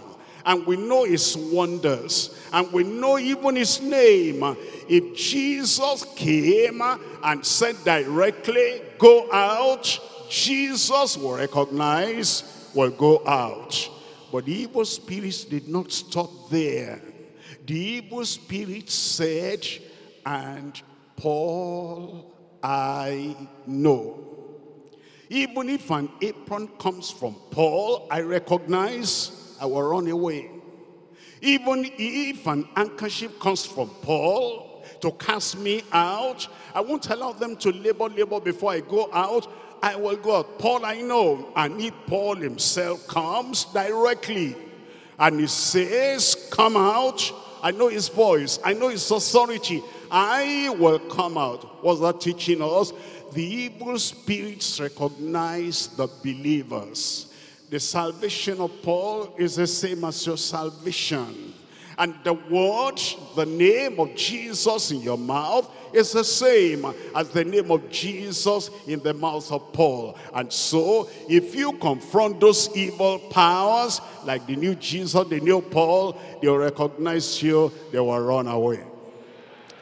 And we know his wonders. And we know even his name. If Jesus came and said directly, go out, Jesus will recognize, will go out. But the evil spirits did not stop there. The evil spirits said, and Paul I know. Even if an apron comes from Paul, I recognize I will run away. Even if an handkerchief comes from Paul to cast me out, I won't allow them to labor, labor before I go out. I will go out. Paul I know. And if Paul himself comes directly and he says, come out, I know his voice. I know his authority. I will come out. What's that teaching us? The evil spirits recognize the believers. The salvation of Paul is the same as your salvation. And the word, the name of Jesus in your mouth is the same as the name of Jesus in the mouth of Paul. And so, if you confront those evil powers, like the new Jesus, the new Paul, they'll recognize you, they will run away.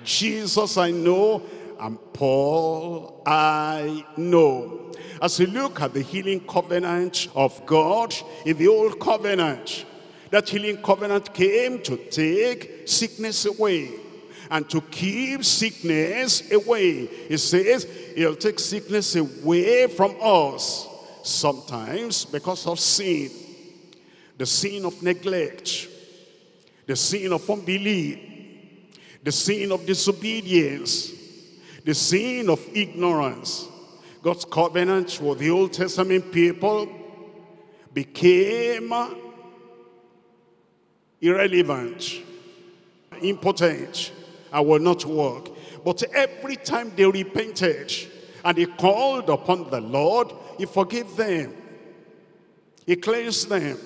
Jesus I know, and Paul I know. As we look at the healing covenant of God in the old covenant, that healing covenant came to take sickness away and to keep sickness away. He says he'll take sickness away from us. Sometimes because of sin. The sin of neglect. The sin of unbelief. The sin of disobedience. The sin of ignorance. God's covenant with the Old Testament people became irrelevant, impotent, and will not work. But every time they repented and they called upon the Lord, he forgave them. He cleansed them.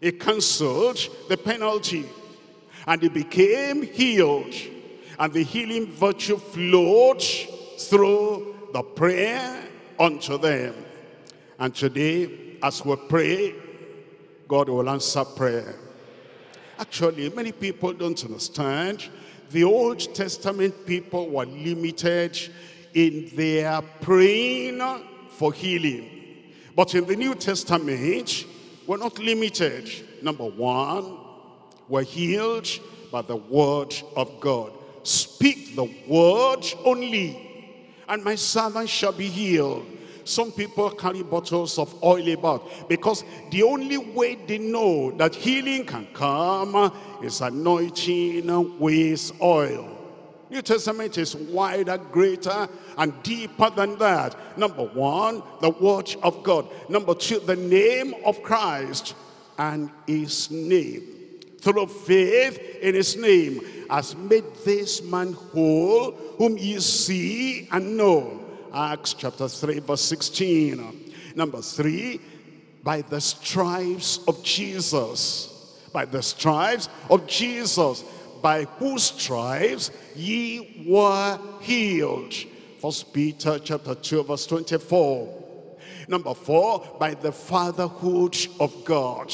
He canceled the penalty. And they became healed. And the healing virtue flowed through the prayer unto them. And today, as we pray, God will answer prayer. Actually, many people don't understand. The Old Testament people were limited in their praying for healing. But in the New Testament, we're not limited. Number one, we're healed by the word of God. Speak the word only, and my servant shall be healed. Some people carry bottles of oil about because the only way they know that healing can come is anointing with oil. New Testament is wider, greater, and deeper than that. Number one, the word of God. Number two, the name of Christ and his name. Through faith in his name has made this man whole, whom you see and know. Acts chapter 3 verse 16. Number three, by the stripes of Jesus. By the stripes of Jesus. By whose stripes ye were healed. First Peter chapter 2 verse 24. Number four, by the fatherhood of God.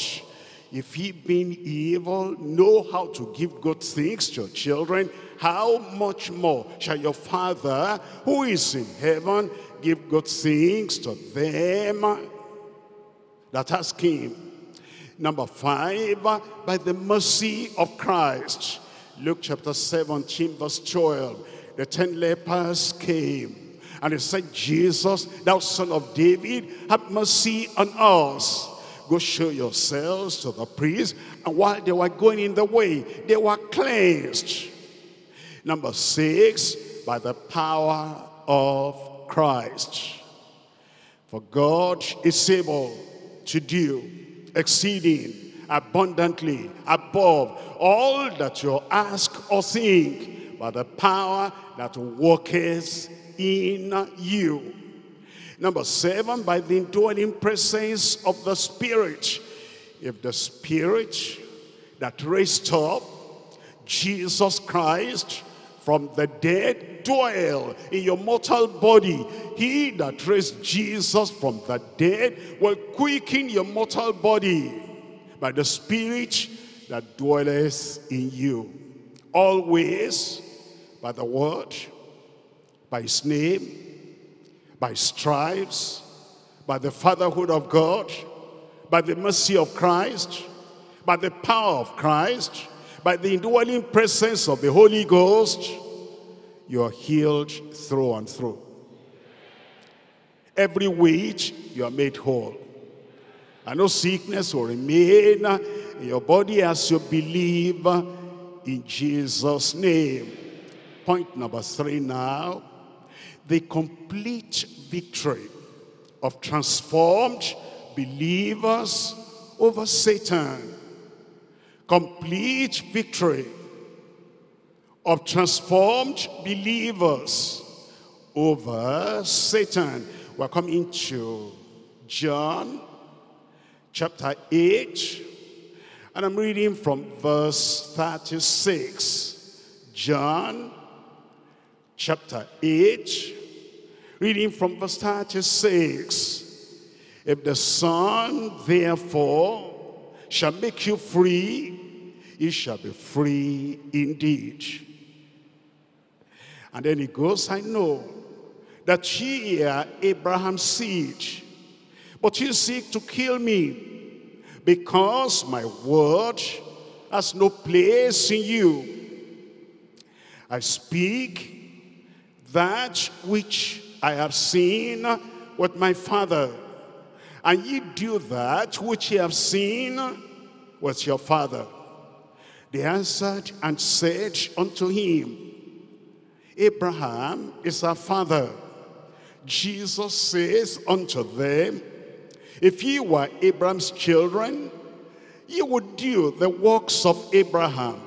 If he being evil know how to give good things to your children, how much more shall your Father who is in heaven give good things to them that ask him? Number five, by the mercy of Christ. Luke chapter 17 verse 12. The ten lepers came and they said, Jesus, thou son of David, have mercy on us. Go show yourselves to the priest. And while they were going in the way, they were cleansed. Number six, by the power of Christ. For God is able to do exceeding abundantly above all that you ask or think by the power that worketh in you. Number seven, by the indwelling presence of the Spirit. If the Spirit that raised up Jesus Christ from the dead dwell in your mortal body. He that raised Jesus from the dead will quicken your mortal body by the spirit that dwelleth in you. Always by the word, by his name, by stripes, by the fatherhood of God, by the mercy of Christ, by the power of Christ, by the indwelling presence of the Holy Ghost, you are healed through and through. Every weight, you are made whole. And no sickness will remain in your body as you believe in Jesus' name. Point number three now. The complete victory of transformed believers over Satan complete victory of transformed believers over Satan. We're coming to John chapter 8, and I'm reading from verse 36. John chapter 8, reading from verse 36. If the Son, therefore, shall make you free, you shall be free indeed. And then he goes, I know that ye are Abraham's seed, but you seek to kill me because my word has no place in you. I speak that which I have seen with my father, and ye do that which ye have seen with your father. They answered and said unto him, Abraham is our father. Jesus says unto them, If ye were Abraham's children, ye would do the works of Abraham.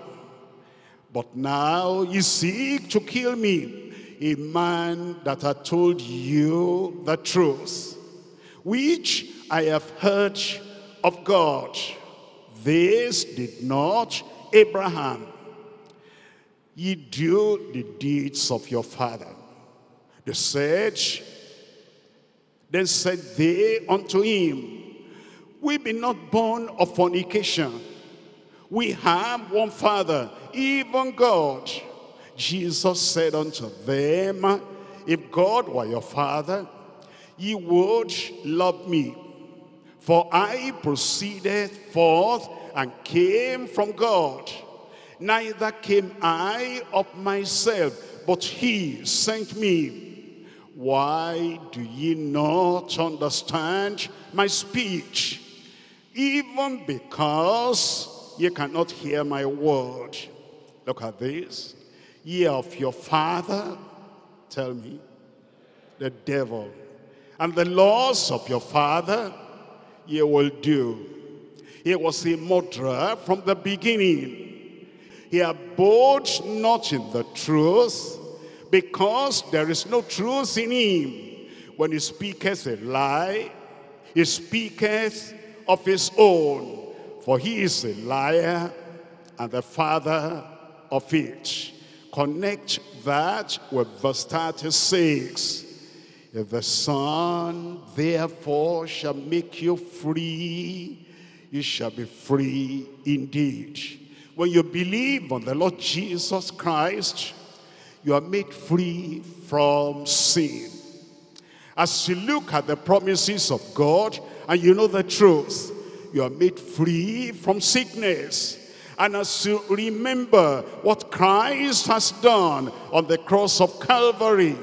But now ye seek to kill me, a man that had told you the truth, which I have heard of God. This did not Abraham. Ye do the deeds of your father. They said, then said they unto him, We be not born of fornication. We have one father, even God. Jesus said unto them, If God were your father, ye would love me. For I proceeded forth and came from God. Neither came I of myself, but he sent me. Why do ye not understand my speech? Even because ye cannot hear my word. Look at this. Ye of your father, tell me, the devil. And the laws of your father ye will do. He was a murderer from the beginning. He abode not in the truth because there is no truth in him. When he speaketh a lie, he speaketh of his own, for he is a liar and the father of it. Connect that with verse 36. If the Son therefore shall make you free, you shall be free indeed. When you believe on the Lord Jesus Christ, you are made free from sin. As you look at the promises of God and you know the truth, you are made free from sickness. And as you remember what Christ has done on the cross of Calvary,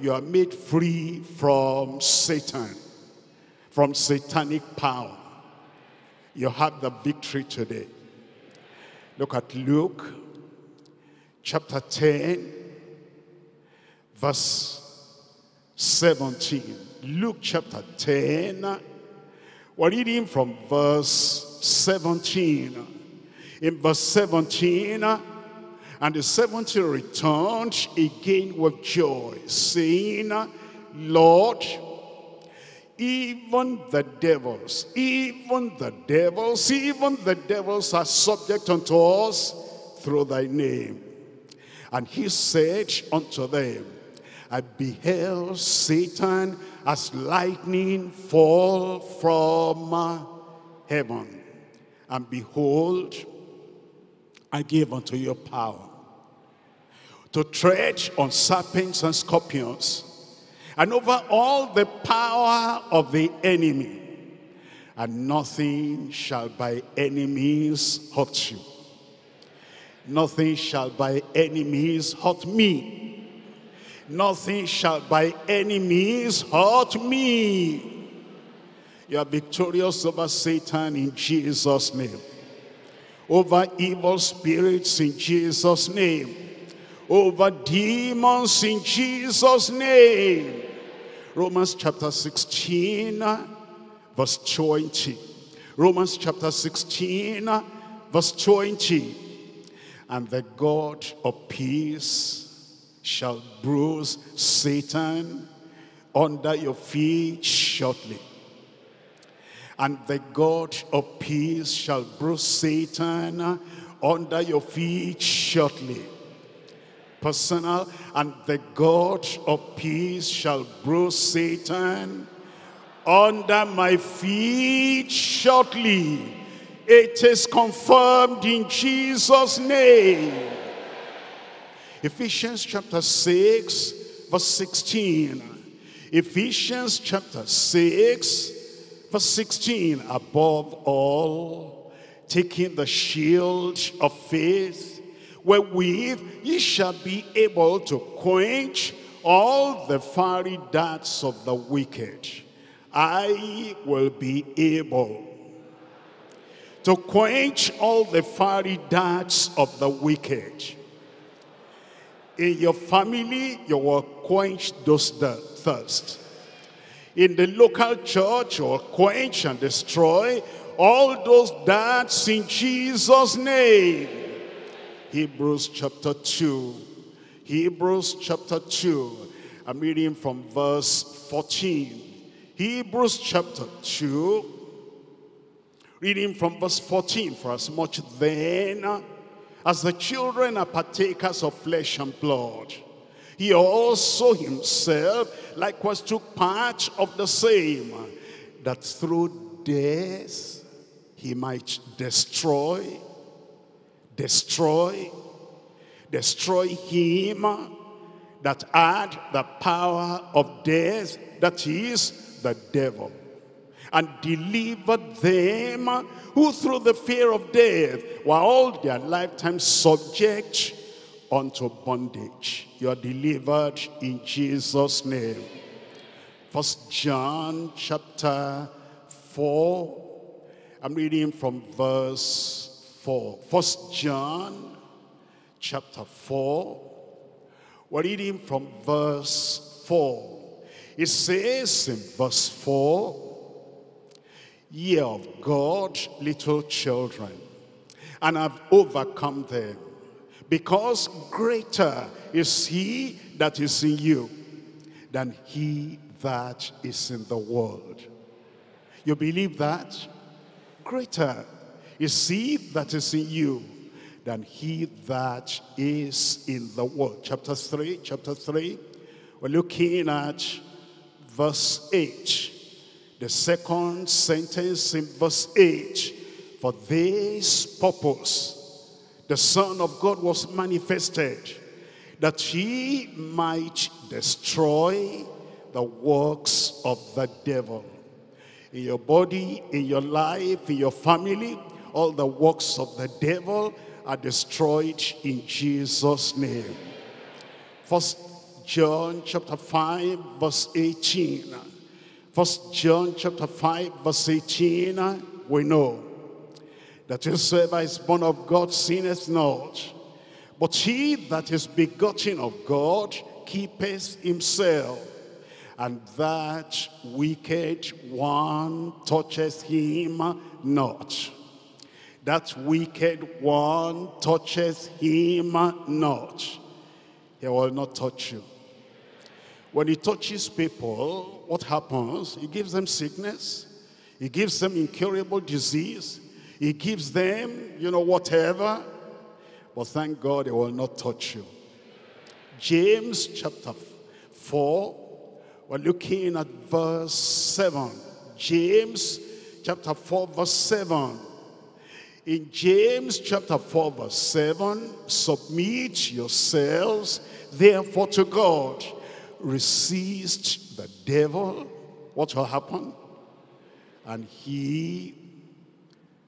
you are made free from Satan, from satanic power. You have the victory today. Look at Luke chapter 10, verse 17. Luke chapter 10, we're reading from verse 17. In verse 17, and the 70 returned again with joy, saying, Lord, even the devils, even the devils, even the devils are subject unto us through thy name. And he said unto them, I beheld Satan as lightning fall from heaven. And behold, I gave unto you power to tread on serpents and scorpions and over all the power of the enemy and nothing shall by any means hurt you. Nothing shall by any means hurt me. Nothing shall by any means hurt me. You are victorious over Satan in Jesus name. Over evil spirits in Jesus name. Over demons in Jesus' name. Romans chapter 16, verse 20. Romans chapter 16, verse 20. And the God of peace shall bruise Satan under your feet shortly. And the God of peace shall bruise Satan under your feet shortly personal, and the God of peace shall bruise Satan under my feet shortly. It is confirmed in Jesus' name. Ephesians chapter 6, verse 16. Ephesians chapter 6, verse 16. Above all, taking the shield of faith, wherewith ye shall be able to quench all the fiery darts of the wicked. I will be able to quench all the fiery darts of the wicked. In your family, you will quench those thirst. In the local church, you will quench and destroy all those darts in Jesus' name. Hebrews chapter 2. Hebrews chapter 2. I'm reading from verse 14. Hebrews chapter 2. Reading from verse 14. For as much then as the children are partakers of flesh and blood, he also himself likewise took part of the same, that through death he might destroy, destroy, destroy him that had the power of death, that is the devil and delivered them who through the fear of death were all their lifetime subject unto bondage. You are delivered in Jesus' name. First John chapter 4. I'm reading from verse 4. First John chapter 4. We're reading from verse 4. It says in verse 4, ye of God, little children, and have overcome them. Because greater is he that is in you than he that is in the world. You believe that? Greater is he that is in you than he that is in the world. Chapter 3, chapter 3, we're looking at verse 8. The second sentence in verse 8, for this purpose, the Son of God was manifested, that he might destroy the works of the devil. In your body, in your life, in your family, all the works of the devil are destroyed in Jesus' name. First John chapter 5, verse 18. First John chapter 5 verse 18, we know that whosoever is born of God sinneth not. But he that is begotten of God keepeth himself. And that wicked one touches him not. That wicked one touches him not. He will not touch you. When he touches people, what happens? He gives them sickness. He gives them incurable disease. He gives them, you know, whatever. But thank God he will not touch you. James chapter 4, we're looking at verse 7. James chapter 4, verse 7. In James chapter 4, verse 7, submit yourselves therefore to God resist the devil, what will happen? And he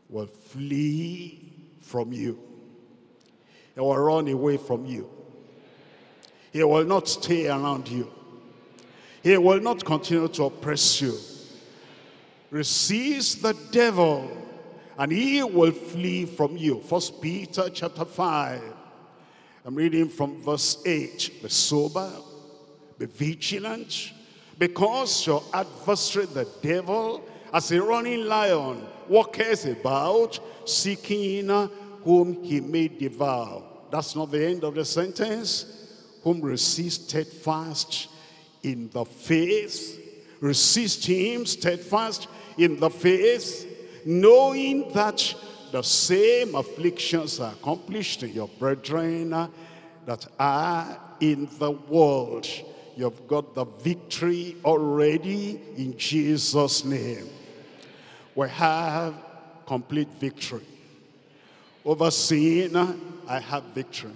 will flee from you. He will run away from you. He will not stay around you. He will not continue to oppress you. Resist the devil and he will flee from you. First Peter chapter 5. I'm reading from verse 8. Be sober, be vigilant, because your adversary, the devil, as a running lion, walketh about, seeking whom he may devour. That's not the end of the sentence. Whom resist steadfast in the faith. Resist him steadfast in the faith, knowing that the same afflictions are accomplished in your brethren uh, that are in the world. You've got the victory already in Jesus' name. We have complete victory. Over sin, uh, I have victory.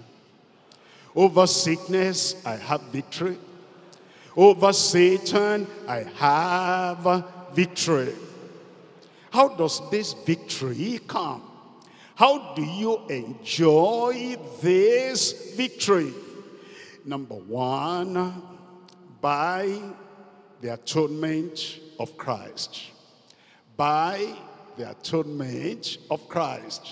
Over sickness, I have victory. Over Satan, I have victory. How does this victory come? How do you enjoy this victory? Number one, by the atonement of Christ. By the atonement of Christ.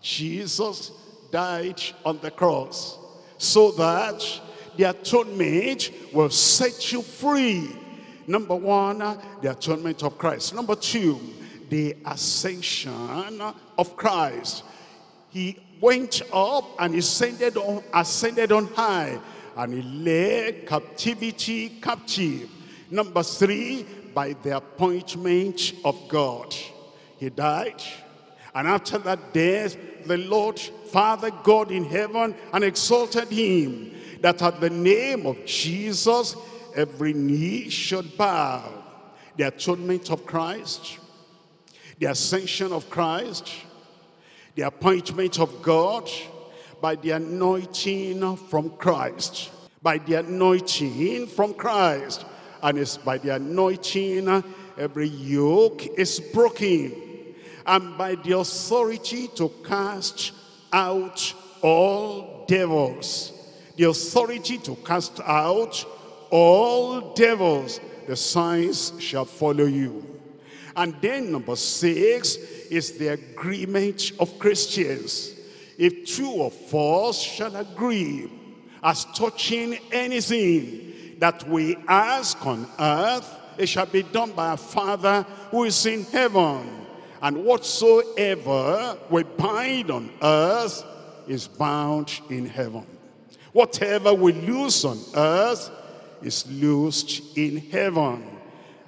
Jesus died on the cross so that the atonement will set you free. Number one, the atonement of Christ. Number two, the ascension of Christ. He went up and ascended on, ascended on high and he led captivity captive. Number three, by the appointment of God. He died and after that death, the Lord, Father God in heaven, and exalted him, that at the name of Jesus, every knee should bow. The atonement of Christ, the ascension of Christ, the appointment of God, by the anointing from Christ. By the anointing from Christ. And it's by the anointing every yoke is broken and by the authority to cast out all devils. The authority to cast out all devils. The signs shall follow you. And then number six is the agreement of Christians. If two of us shall agree as touching anything that we ask on earth, it shall be done by our Father who is in heaven. And whatsoever we bind on earth is bound in heaven. Whatever we loose on earth is loosed in heaven.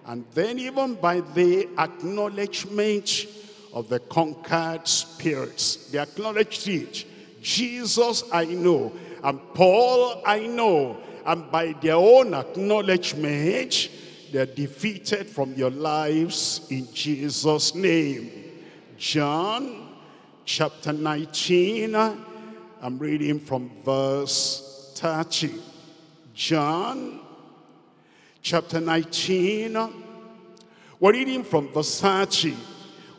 And then even by the acknowledgement of the conquered spirits, they acknowledged it. Jesus I know, and Paul I know, and by their own acknowledgement, they're defeated from your lives in Jesus' name. John chapter 19, I'm reading from verse 30. John chapter 19, we're reading from verse 30.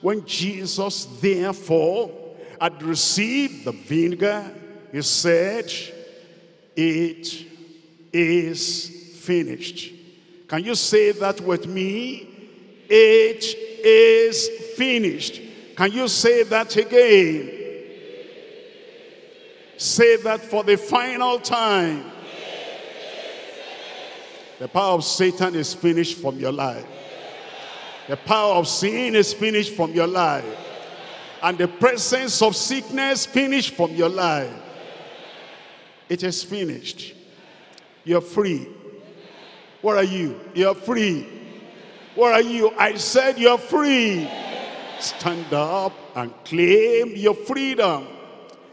When Jesus therefore had received the vinegar, he said, it is finished. Can you say that with me? It is finished. Can you say that again? Say that for the final time. The power of Satan is finished from your life. The power of sin is finished from your life. And the presence of sickness finished from your life. It is finished. You're free. Where are you? You're free. Where are you? I said you're free. Stand up and claim your freedom.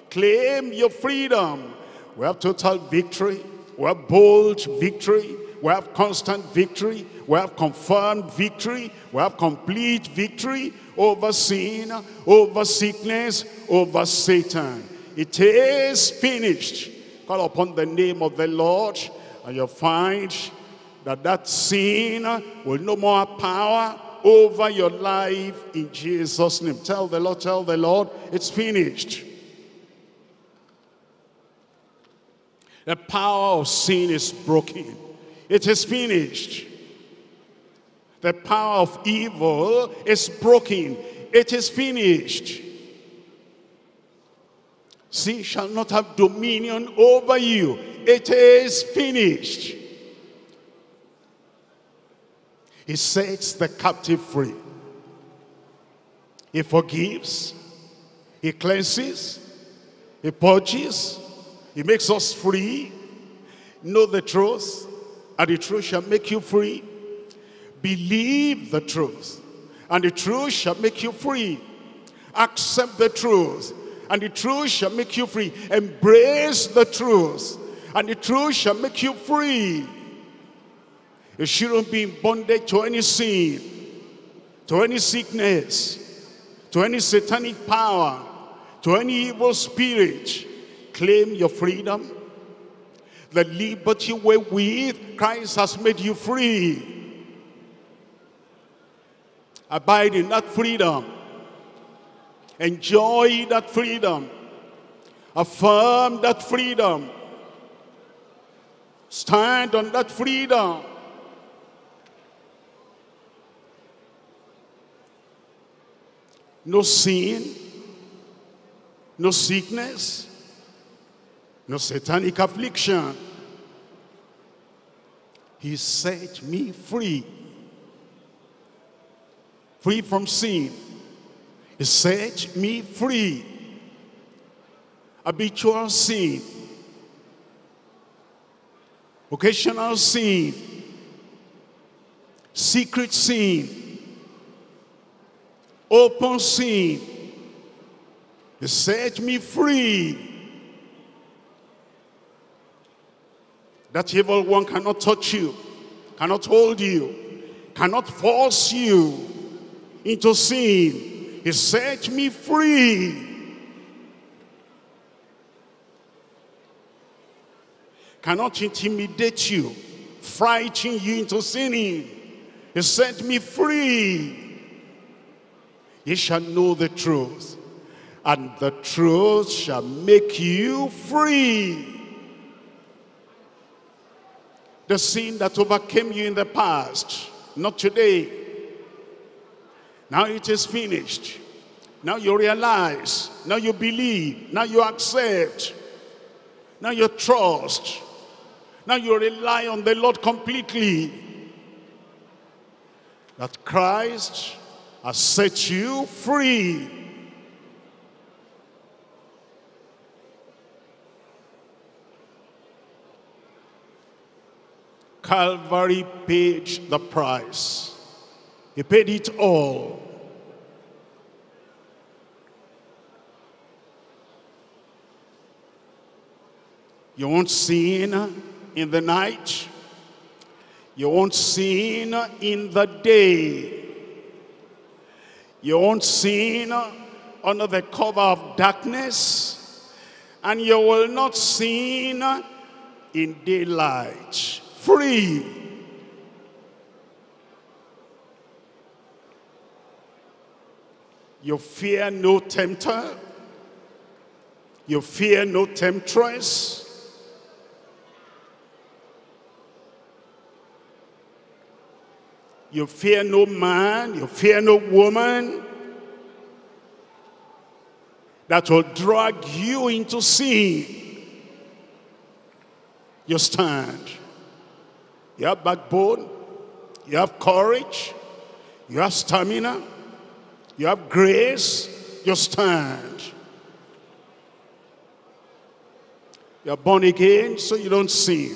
Claim your freedom. We have total victory. We have bold victory. We have constant victory. We have confirmed victory. We have complete victory over sin, over sickness, over Satan. It is finished. Call upon the name of the Lord and you'll find that that sin will no more power over your life in Jesus' name. Tell the Lord, tell the Lord, it's finished. The power of sin is broken. It is finished. The power of evil is broken. It is finished. Sin shall not have dominion over you. It is finished. He sets the captive free. He forgives. He cleanses. He purges. He makes us free. Know the truth, and the truth shall make you free. Believe the truth, and the truth shall make you free. Accept the truth, and the truth shall make you free. Embrace the truth, and the truth shall make you free. You shouldn't be in bondage to any sin, to any sickness, to any satanic power, to any evil spirit. Claim your freedom. The liberty wherewith Christ has made you free. Abide in that freedom. Enjoy that freedom. Affirm that freedom. Stand on that freedom. No sin, no sickness, no satanic affliction. He set me free. Free from sin. He set me free. Habitual sin. Occasional sin. Secret sin. Open sin. He set me free. That evil one cannot touch you, cannot hold you, cannot force you into sin. He set me free. Cannot intimidate you, frighten you into sinning. He set me free. You shall know the truth, and the truth shall make you free. The sin that overcame you in the past, not today. Now it is finished. Now you realize, now you believe, now you accept, now you trust, now you rely on the Lord completely. That Christ has set you free. Calvary paid the price. He paid it all. You won't sin in the night. You won't sin in the day. You won't sin under the cover of darkness. And you will not sin in daylight free. You fear no tempter. You fear no temptress. You fear no man. You fear no woman. That will drag you into sin. You stand. You have backbone. You have courage. You have stamina. You have grace. You stand. You are born again, so you don't sin.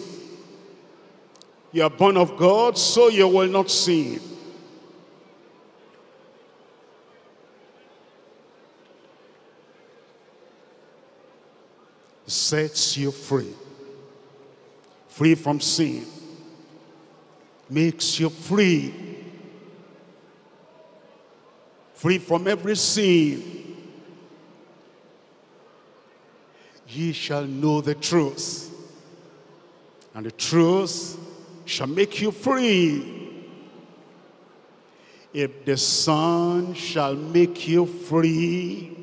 You are born of God, so you will not sin. Sets you free. Free from sin makes you free. Free from every sin. Ye shall know the truth. And the truth shall make you free. If the Son shall make you free,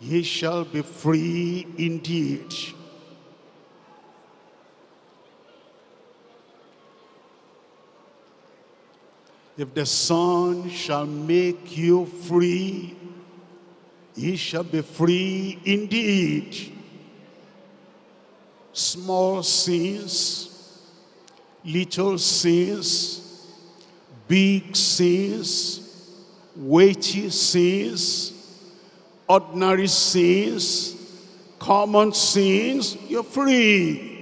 ye shall be free indeed. If the Son shall make you free, ye shall be free indeed. Small sins, little sins, big sins, weighty sins, ordinary sins, common sins, you're free.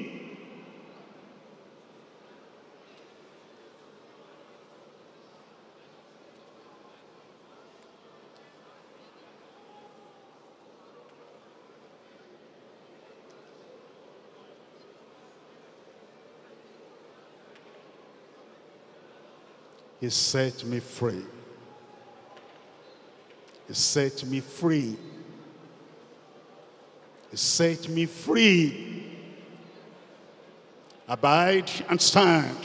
He set me free. He set me free. He set me free. Abide and stand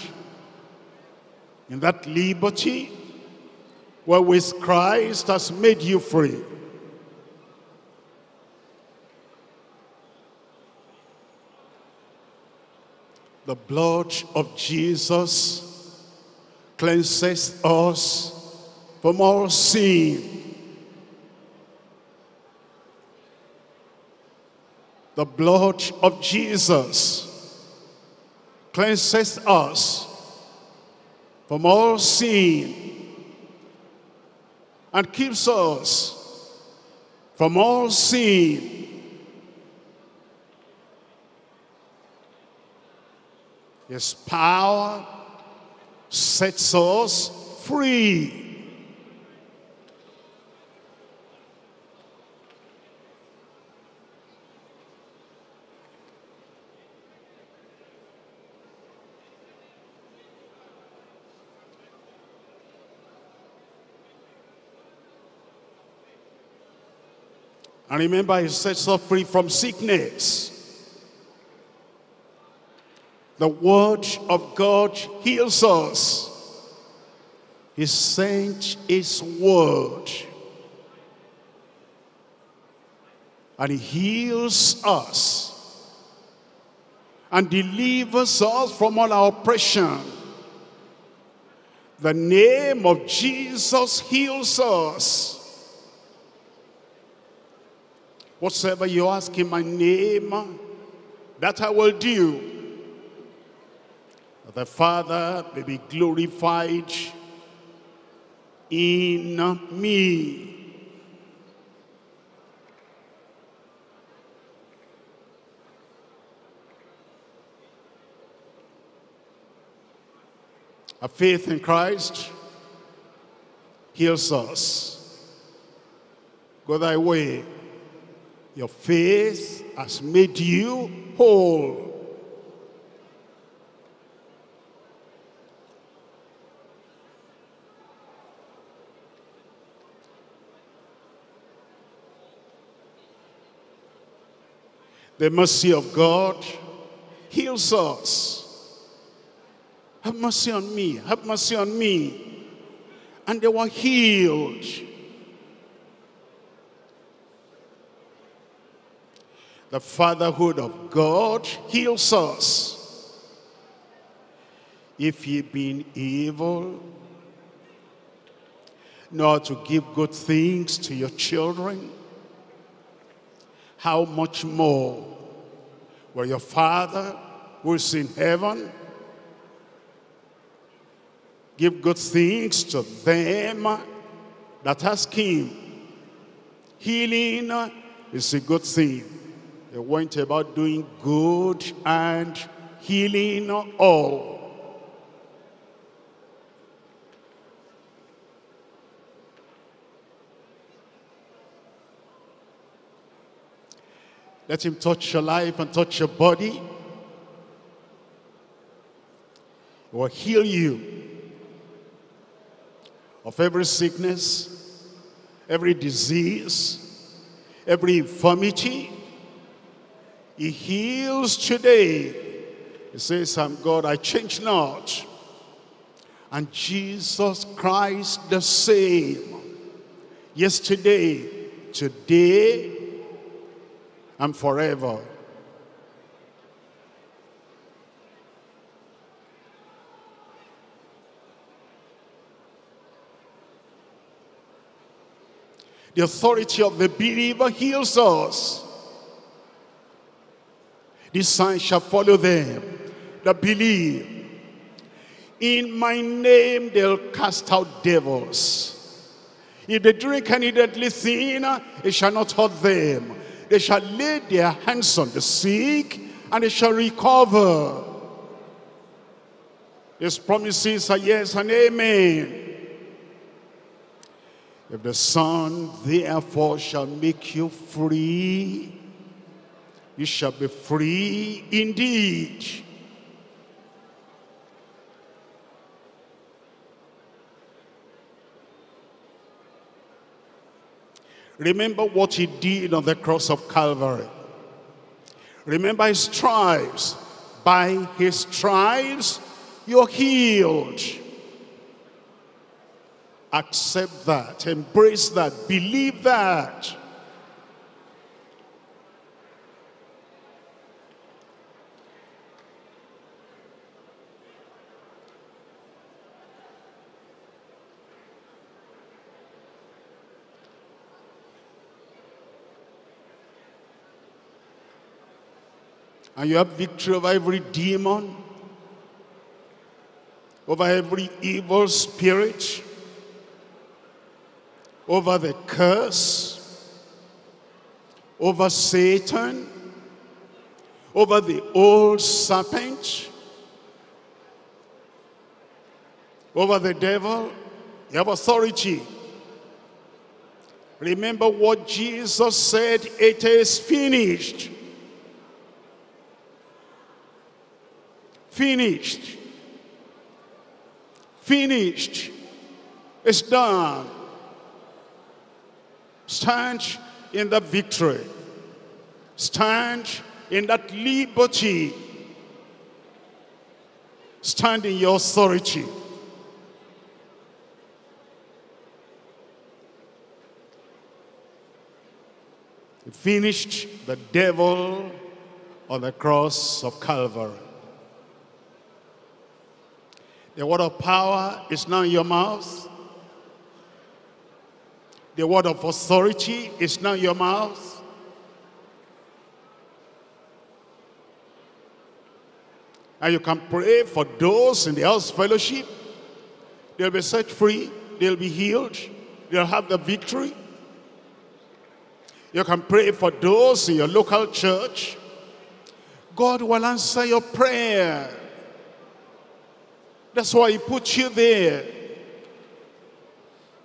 in that liberty wherewith Christ has made you free. The blood of Jesus cleanses us from all sin. The blood of Jesus cleanses us from all sin and keeps us from all sin His power sets us free. And remember, he sets us free from sickness. The word of God heals us. He sent his word. And he heals us. And delivers us from all our oppression. The name of Jesus heals us. Whatsoever you ask in my name, uh, that I will do the Father may be glorified in me. A faith in Christ heals us. Go thy way. Your faith has made you whole. The mercy of God heals us. Have mercy on me. Have mercy on me. And they were healed. The fatherhood of God heals us. If ye been evil, not to give good things to your children, how much more will your Father who is in heaven give good things to them that ask him. Healing is a good thing. They went about doing good and healing all. Let him touch your life and touch your body. He will heal you of every sickness, every disease, every infirmity. He heals today. He says, I'm God, I change not. And Jesus Christ the same. Yesterday, today, and forever. The authority of the believer heals us. This sign shall follow them that believe. In my name they'll cast out devils. If they drink any deadly thing, it shall not hurt them. They shall lay their hands on the sick and they shall recover. His promises are yes and amen. If the Son therefore shall make you free, you shall be free indeed. Remember what he did on the cross of Calvary. Remember his stripes by his stripes you're healed. Accept that, embrace that, believe that. And you have victory over every demon, over every evil spirit, over the curse, over Satan, over the old serpent, over the devil. You have authority. Remember what Jesus said, it is finished. Finished. Finished. It's done. Stand in the victory. Stand in that liberty. Stand in your authority. He finished the devil on the cross of Calvary. The word of power is now in your mouth. The word of authority is now in your mouth. And you can pray for those in the house fellowship. They'll be set free. They'll be healed. They'll have the victory. You can pray for those in your local church. God will answer your prayer. That's why he put you there.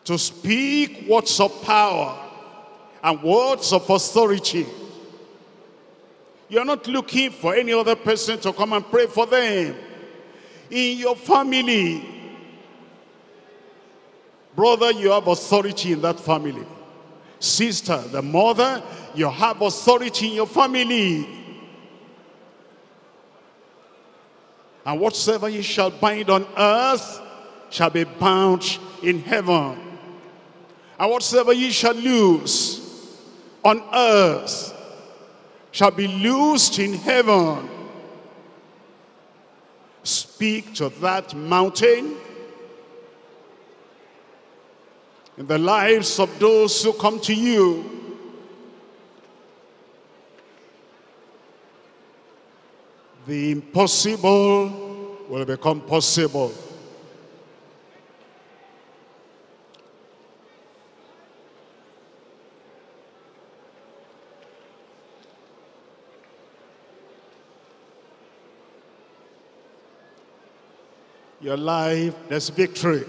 To speak words of power and words of authority. You're not looking for any other person to come and pray for them. In your family, brother, you have authority in that family. Sister, the mother, you have authority in your family. And whatsoever ye shall bind on earth shall be bound in heaven. And whatsoever ye shall loose on earth shall be loosed in heaven. Speak to that mountain in the lives of those who come to you. The impossible will become possible. Your life, there's victory.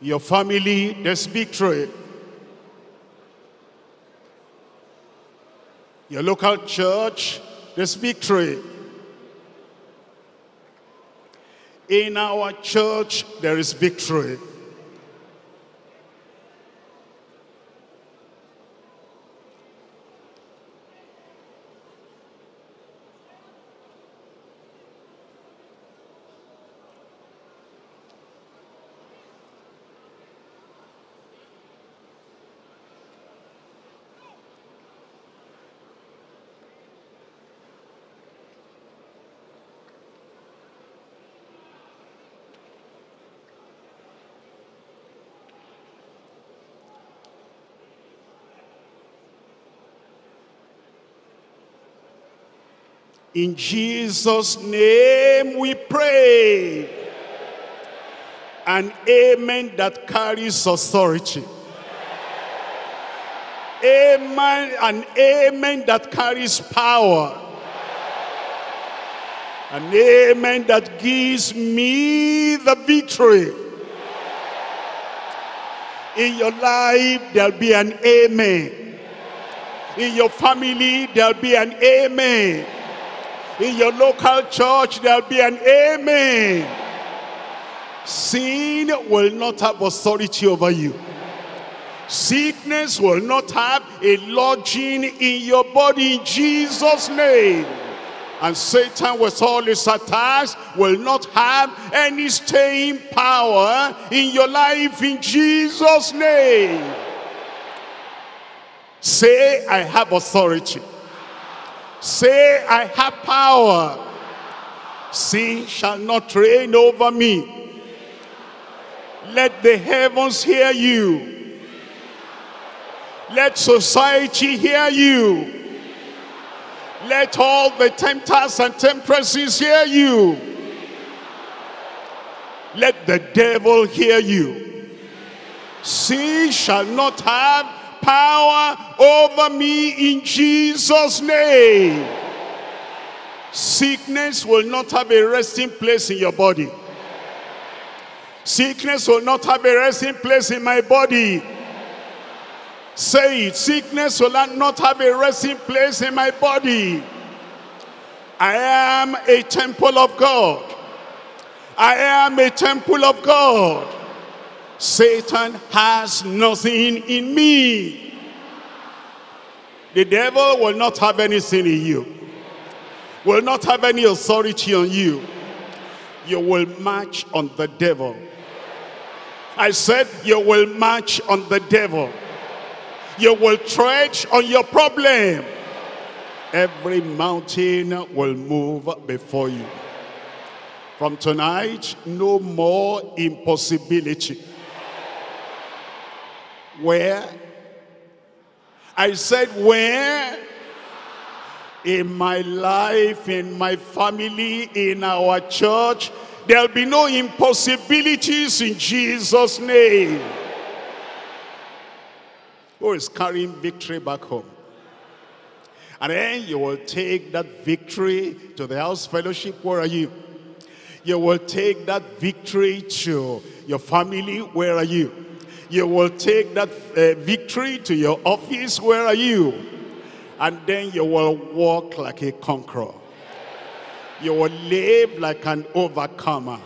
Your family, there's victory. Your local church, there's victory. In our church, there is victory. In Jesus' name we pray. An amen that carries authority. Amen, an amen that carries power. An amen that gives me the victory. In your life, there'll be an amen. In your family, there'll be an amen. In your local church, there'll be an amen. Sin will not have authority over you. Sickness will not have a lodging in your body in Jesus' name. And Satan with all his attacks will not have any staying power in your life in Jesus' name. Say, I have authority. Say, I have power. Sin shall not reign over me. Let the heavens hear you. Let society hear you. Let all the tempters and temptresses hear you. Let the devil hear you. Sin shall not have power over me in Jesus' name. Sickness will not have a resting place in your body. Sickness will not have a resting place in my body. Say it, sickness will not have a resting place in my body. I am a temple of God. I am a temple of God. Satan has nothing in me. The devil will not have anything in you. Will not have any authority on you. You will march on the devil. I said you will march on the devil. You will tread on your problem. Every mountain will move before you. From tonight, no more impossibility. Where? I said where? In my life, in my family, in our church, there'll be no impossibilities in Jesus' name. Who is carrying victory back home? And then you will take that victory to the house fellowship. Where are you? You will take that victory to your family. Where are you? You will take that uh, victory to your office. Where are you? And then you will walk like a conqueror. You will live like an overcomer.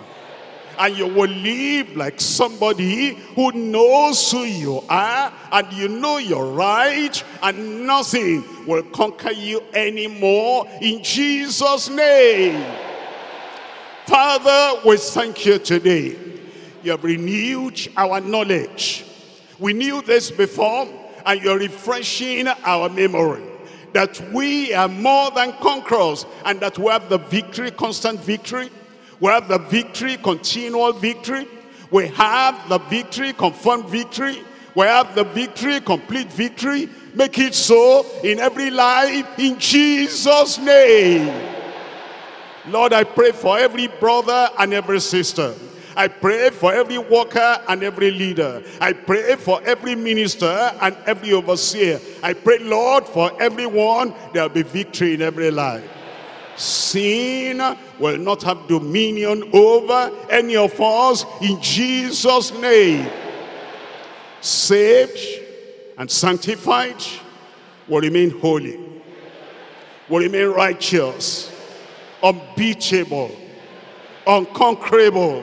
And you will live like somebody who knows who you are and you know you're right and nothing will conquer you anymore in Jesus' name. Father, we thank you today. You have renewed our knowledge. We knew this before and you're refreshing our memory that we are more than conquerors and that we have the victory, constant victory. We have the victory, continual victory. We have the victory, confirmed victory. We have the victory, complete victory. Make it so in every life in Jesus' name. Lord, I pray for every brother and every sister. I pray for every worker and every leader. I pray for every minister and every overseer. I pray, Lord, for everyone, there'll be victory in every life. Sin will not have dominion over any of us in Jesus' name. Saved and sanctified will remain holy, will remain righteous, unbeatable, unconquerable.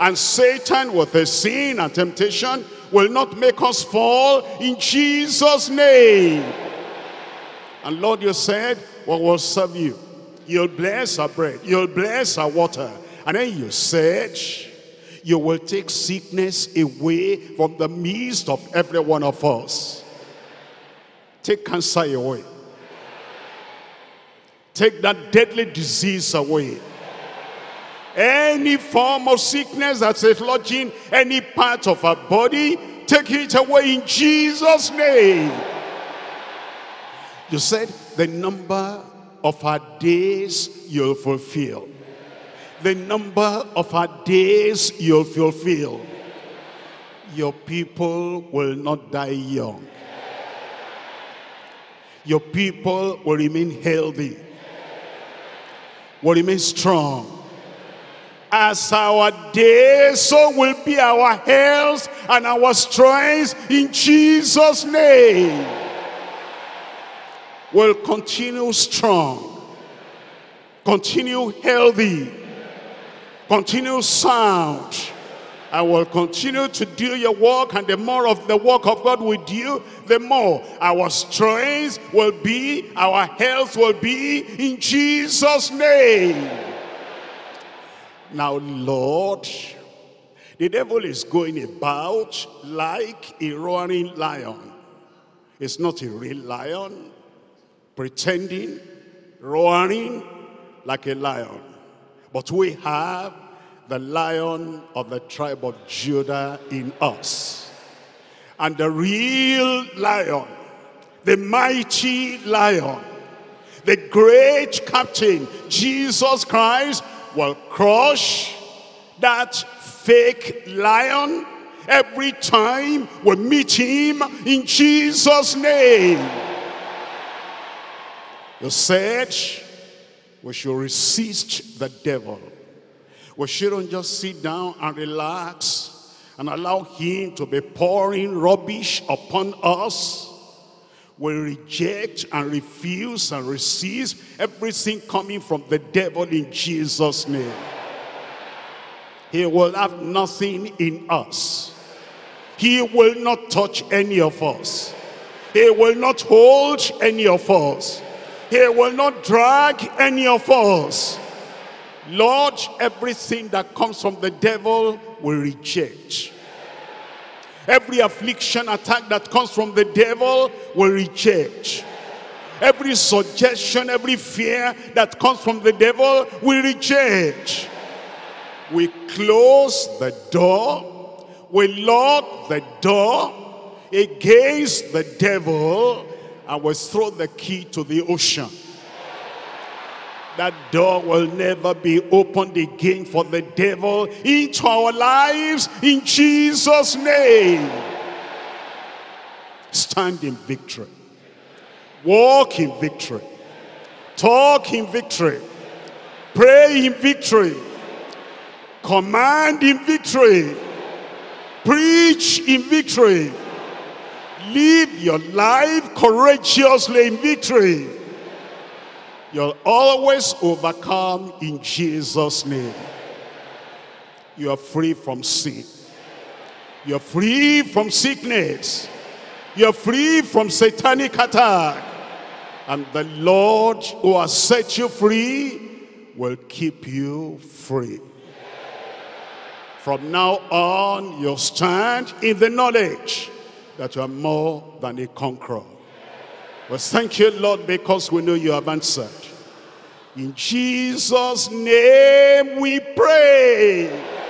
And Satan with his sin and temptation will not make us fall in Jesus' name. And Lord, you said, what will serve you? You'll bless our bread. You'll bless our water. And then you said, you will take sickness away from the midst of every one of us. Take cancer away. Take that deadly disease away. Any form of sickness that's lodging any part of our body, take it away in Jesus' name. You said the number of our days you'll fulfill. The number of our days you'll fulfill. Your people will not die young. Your people will remain healthy. Will remain strong. As our days, so will be our health and our strength in Jesus' name will continue strong, continue healthy, continue sound, I will continue to do your work and the more of the work of God with you, the more our strength will be, our health will be in Jesus' name. Now, Lord, the devil is going about like a roaring lion. It's not a real lion, pretending, roaring like a lion. But we have the lion of the tribe of Judah in us. And the real lion, the mighty lion, the great captain, Jesus Christ, will crush that fake lion every time we meet him in Jesus' name. You said we should resist the devil. We shouldn't just sit down and relax and allow him to be pouring rubbish upon us. We reject and refuse and resist everything coming from the devil in Jesus' name. He will have nothing in us. He will not touch any of us. He will not hold any of us. He will not drag any of us. Lord, everything that comes from the devil we reject. Every affliction attack that comes from the devil we reject. Every suggestion, every fear that comes from the devil we reject. We close the door. We lock the door against the devil and we throw the key to the ocean. That door will never be opened again for the devil into our lives in Jesus' name. Stand in victory. Walk in victory. Talk in victory. Pray in victory. Command in victory. Preach in victory. Live your life courageously in victory. You'll always overcome in Jesus' name. You are free from sin. You're free from sickness. You're free from satanic attack. And the Lord who has set you free will keep you free. From now on, you'll stand in the knowledge that you are more than a conqueror. Well, thank you, Lord, because we know you have answered. In Jesus' name we pray.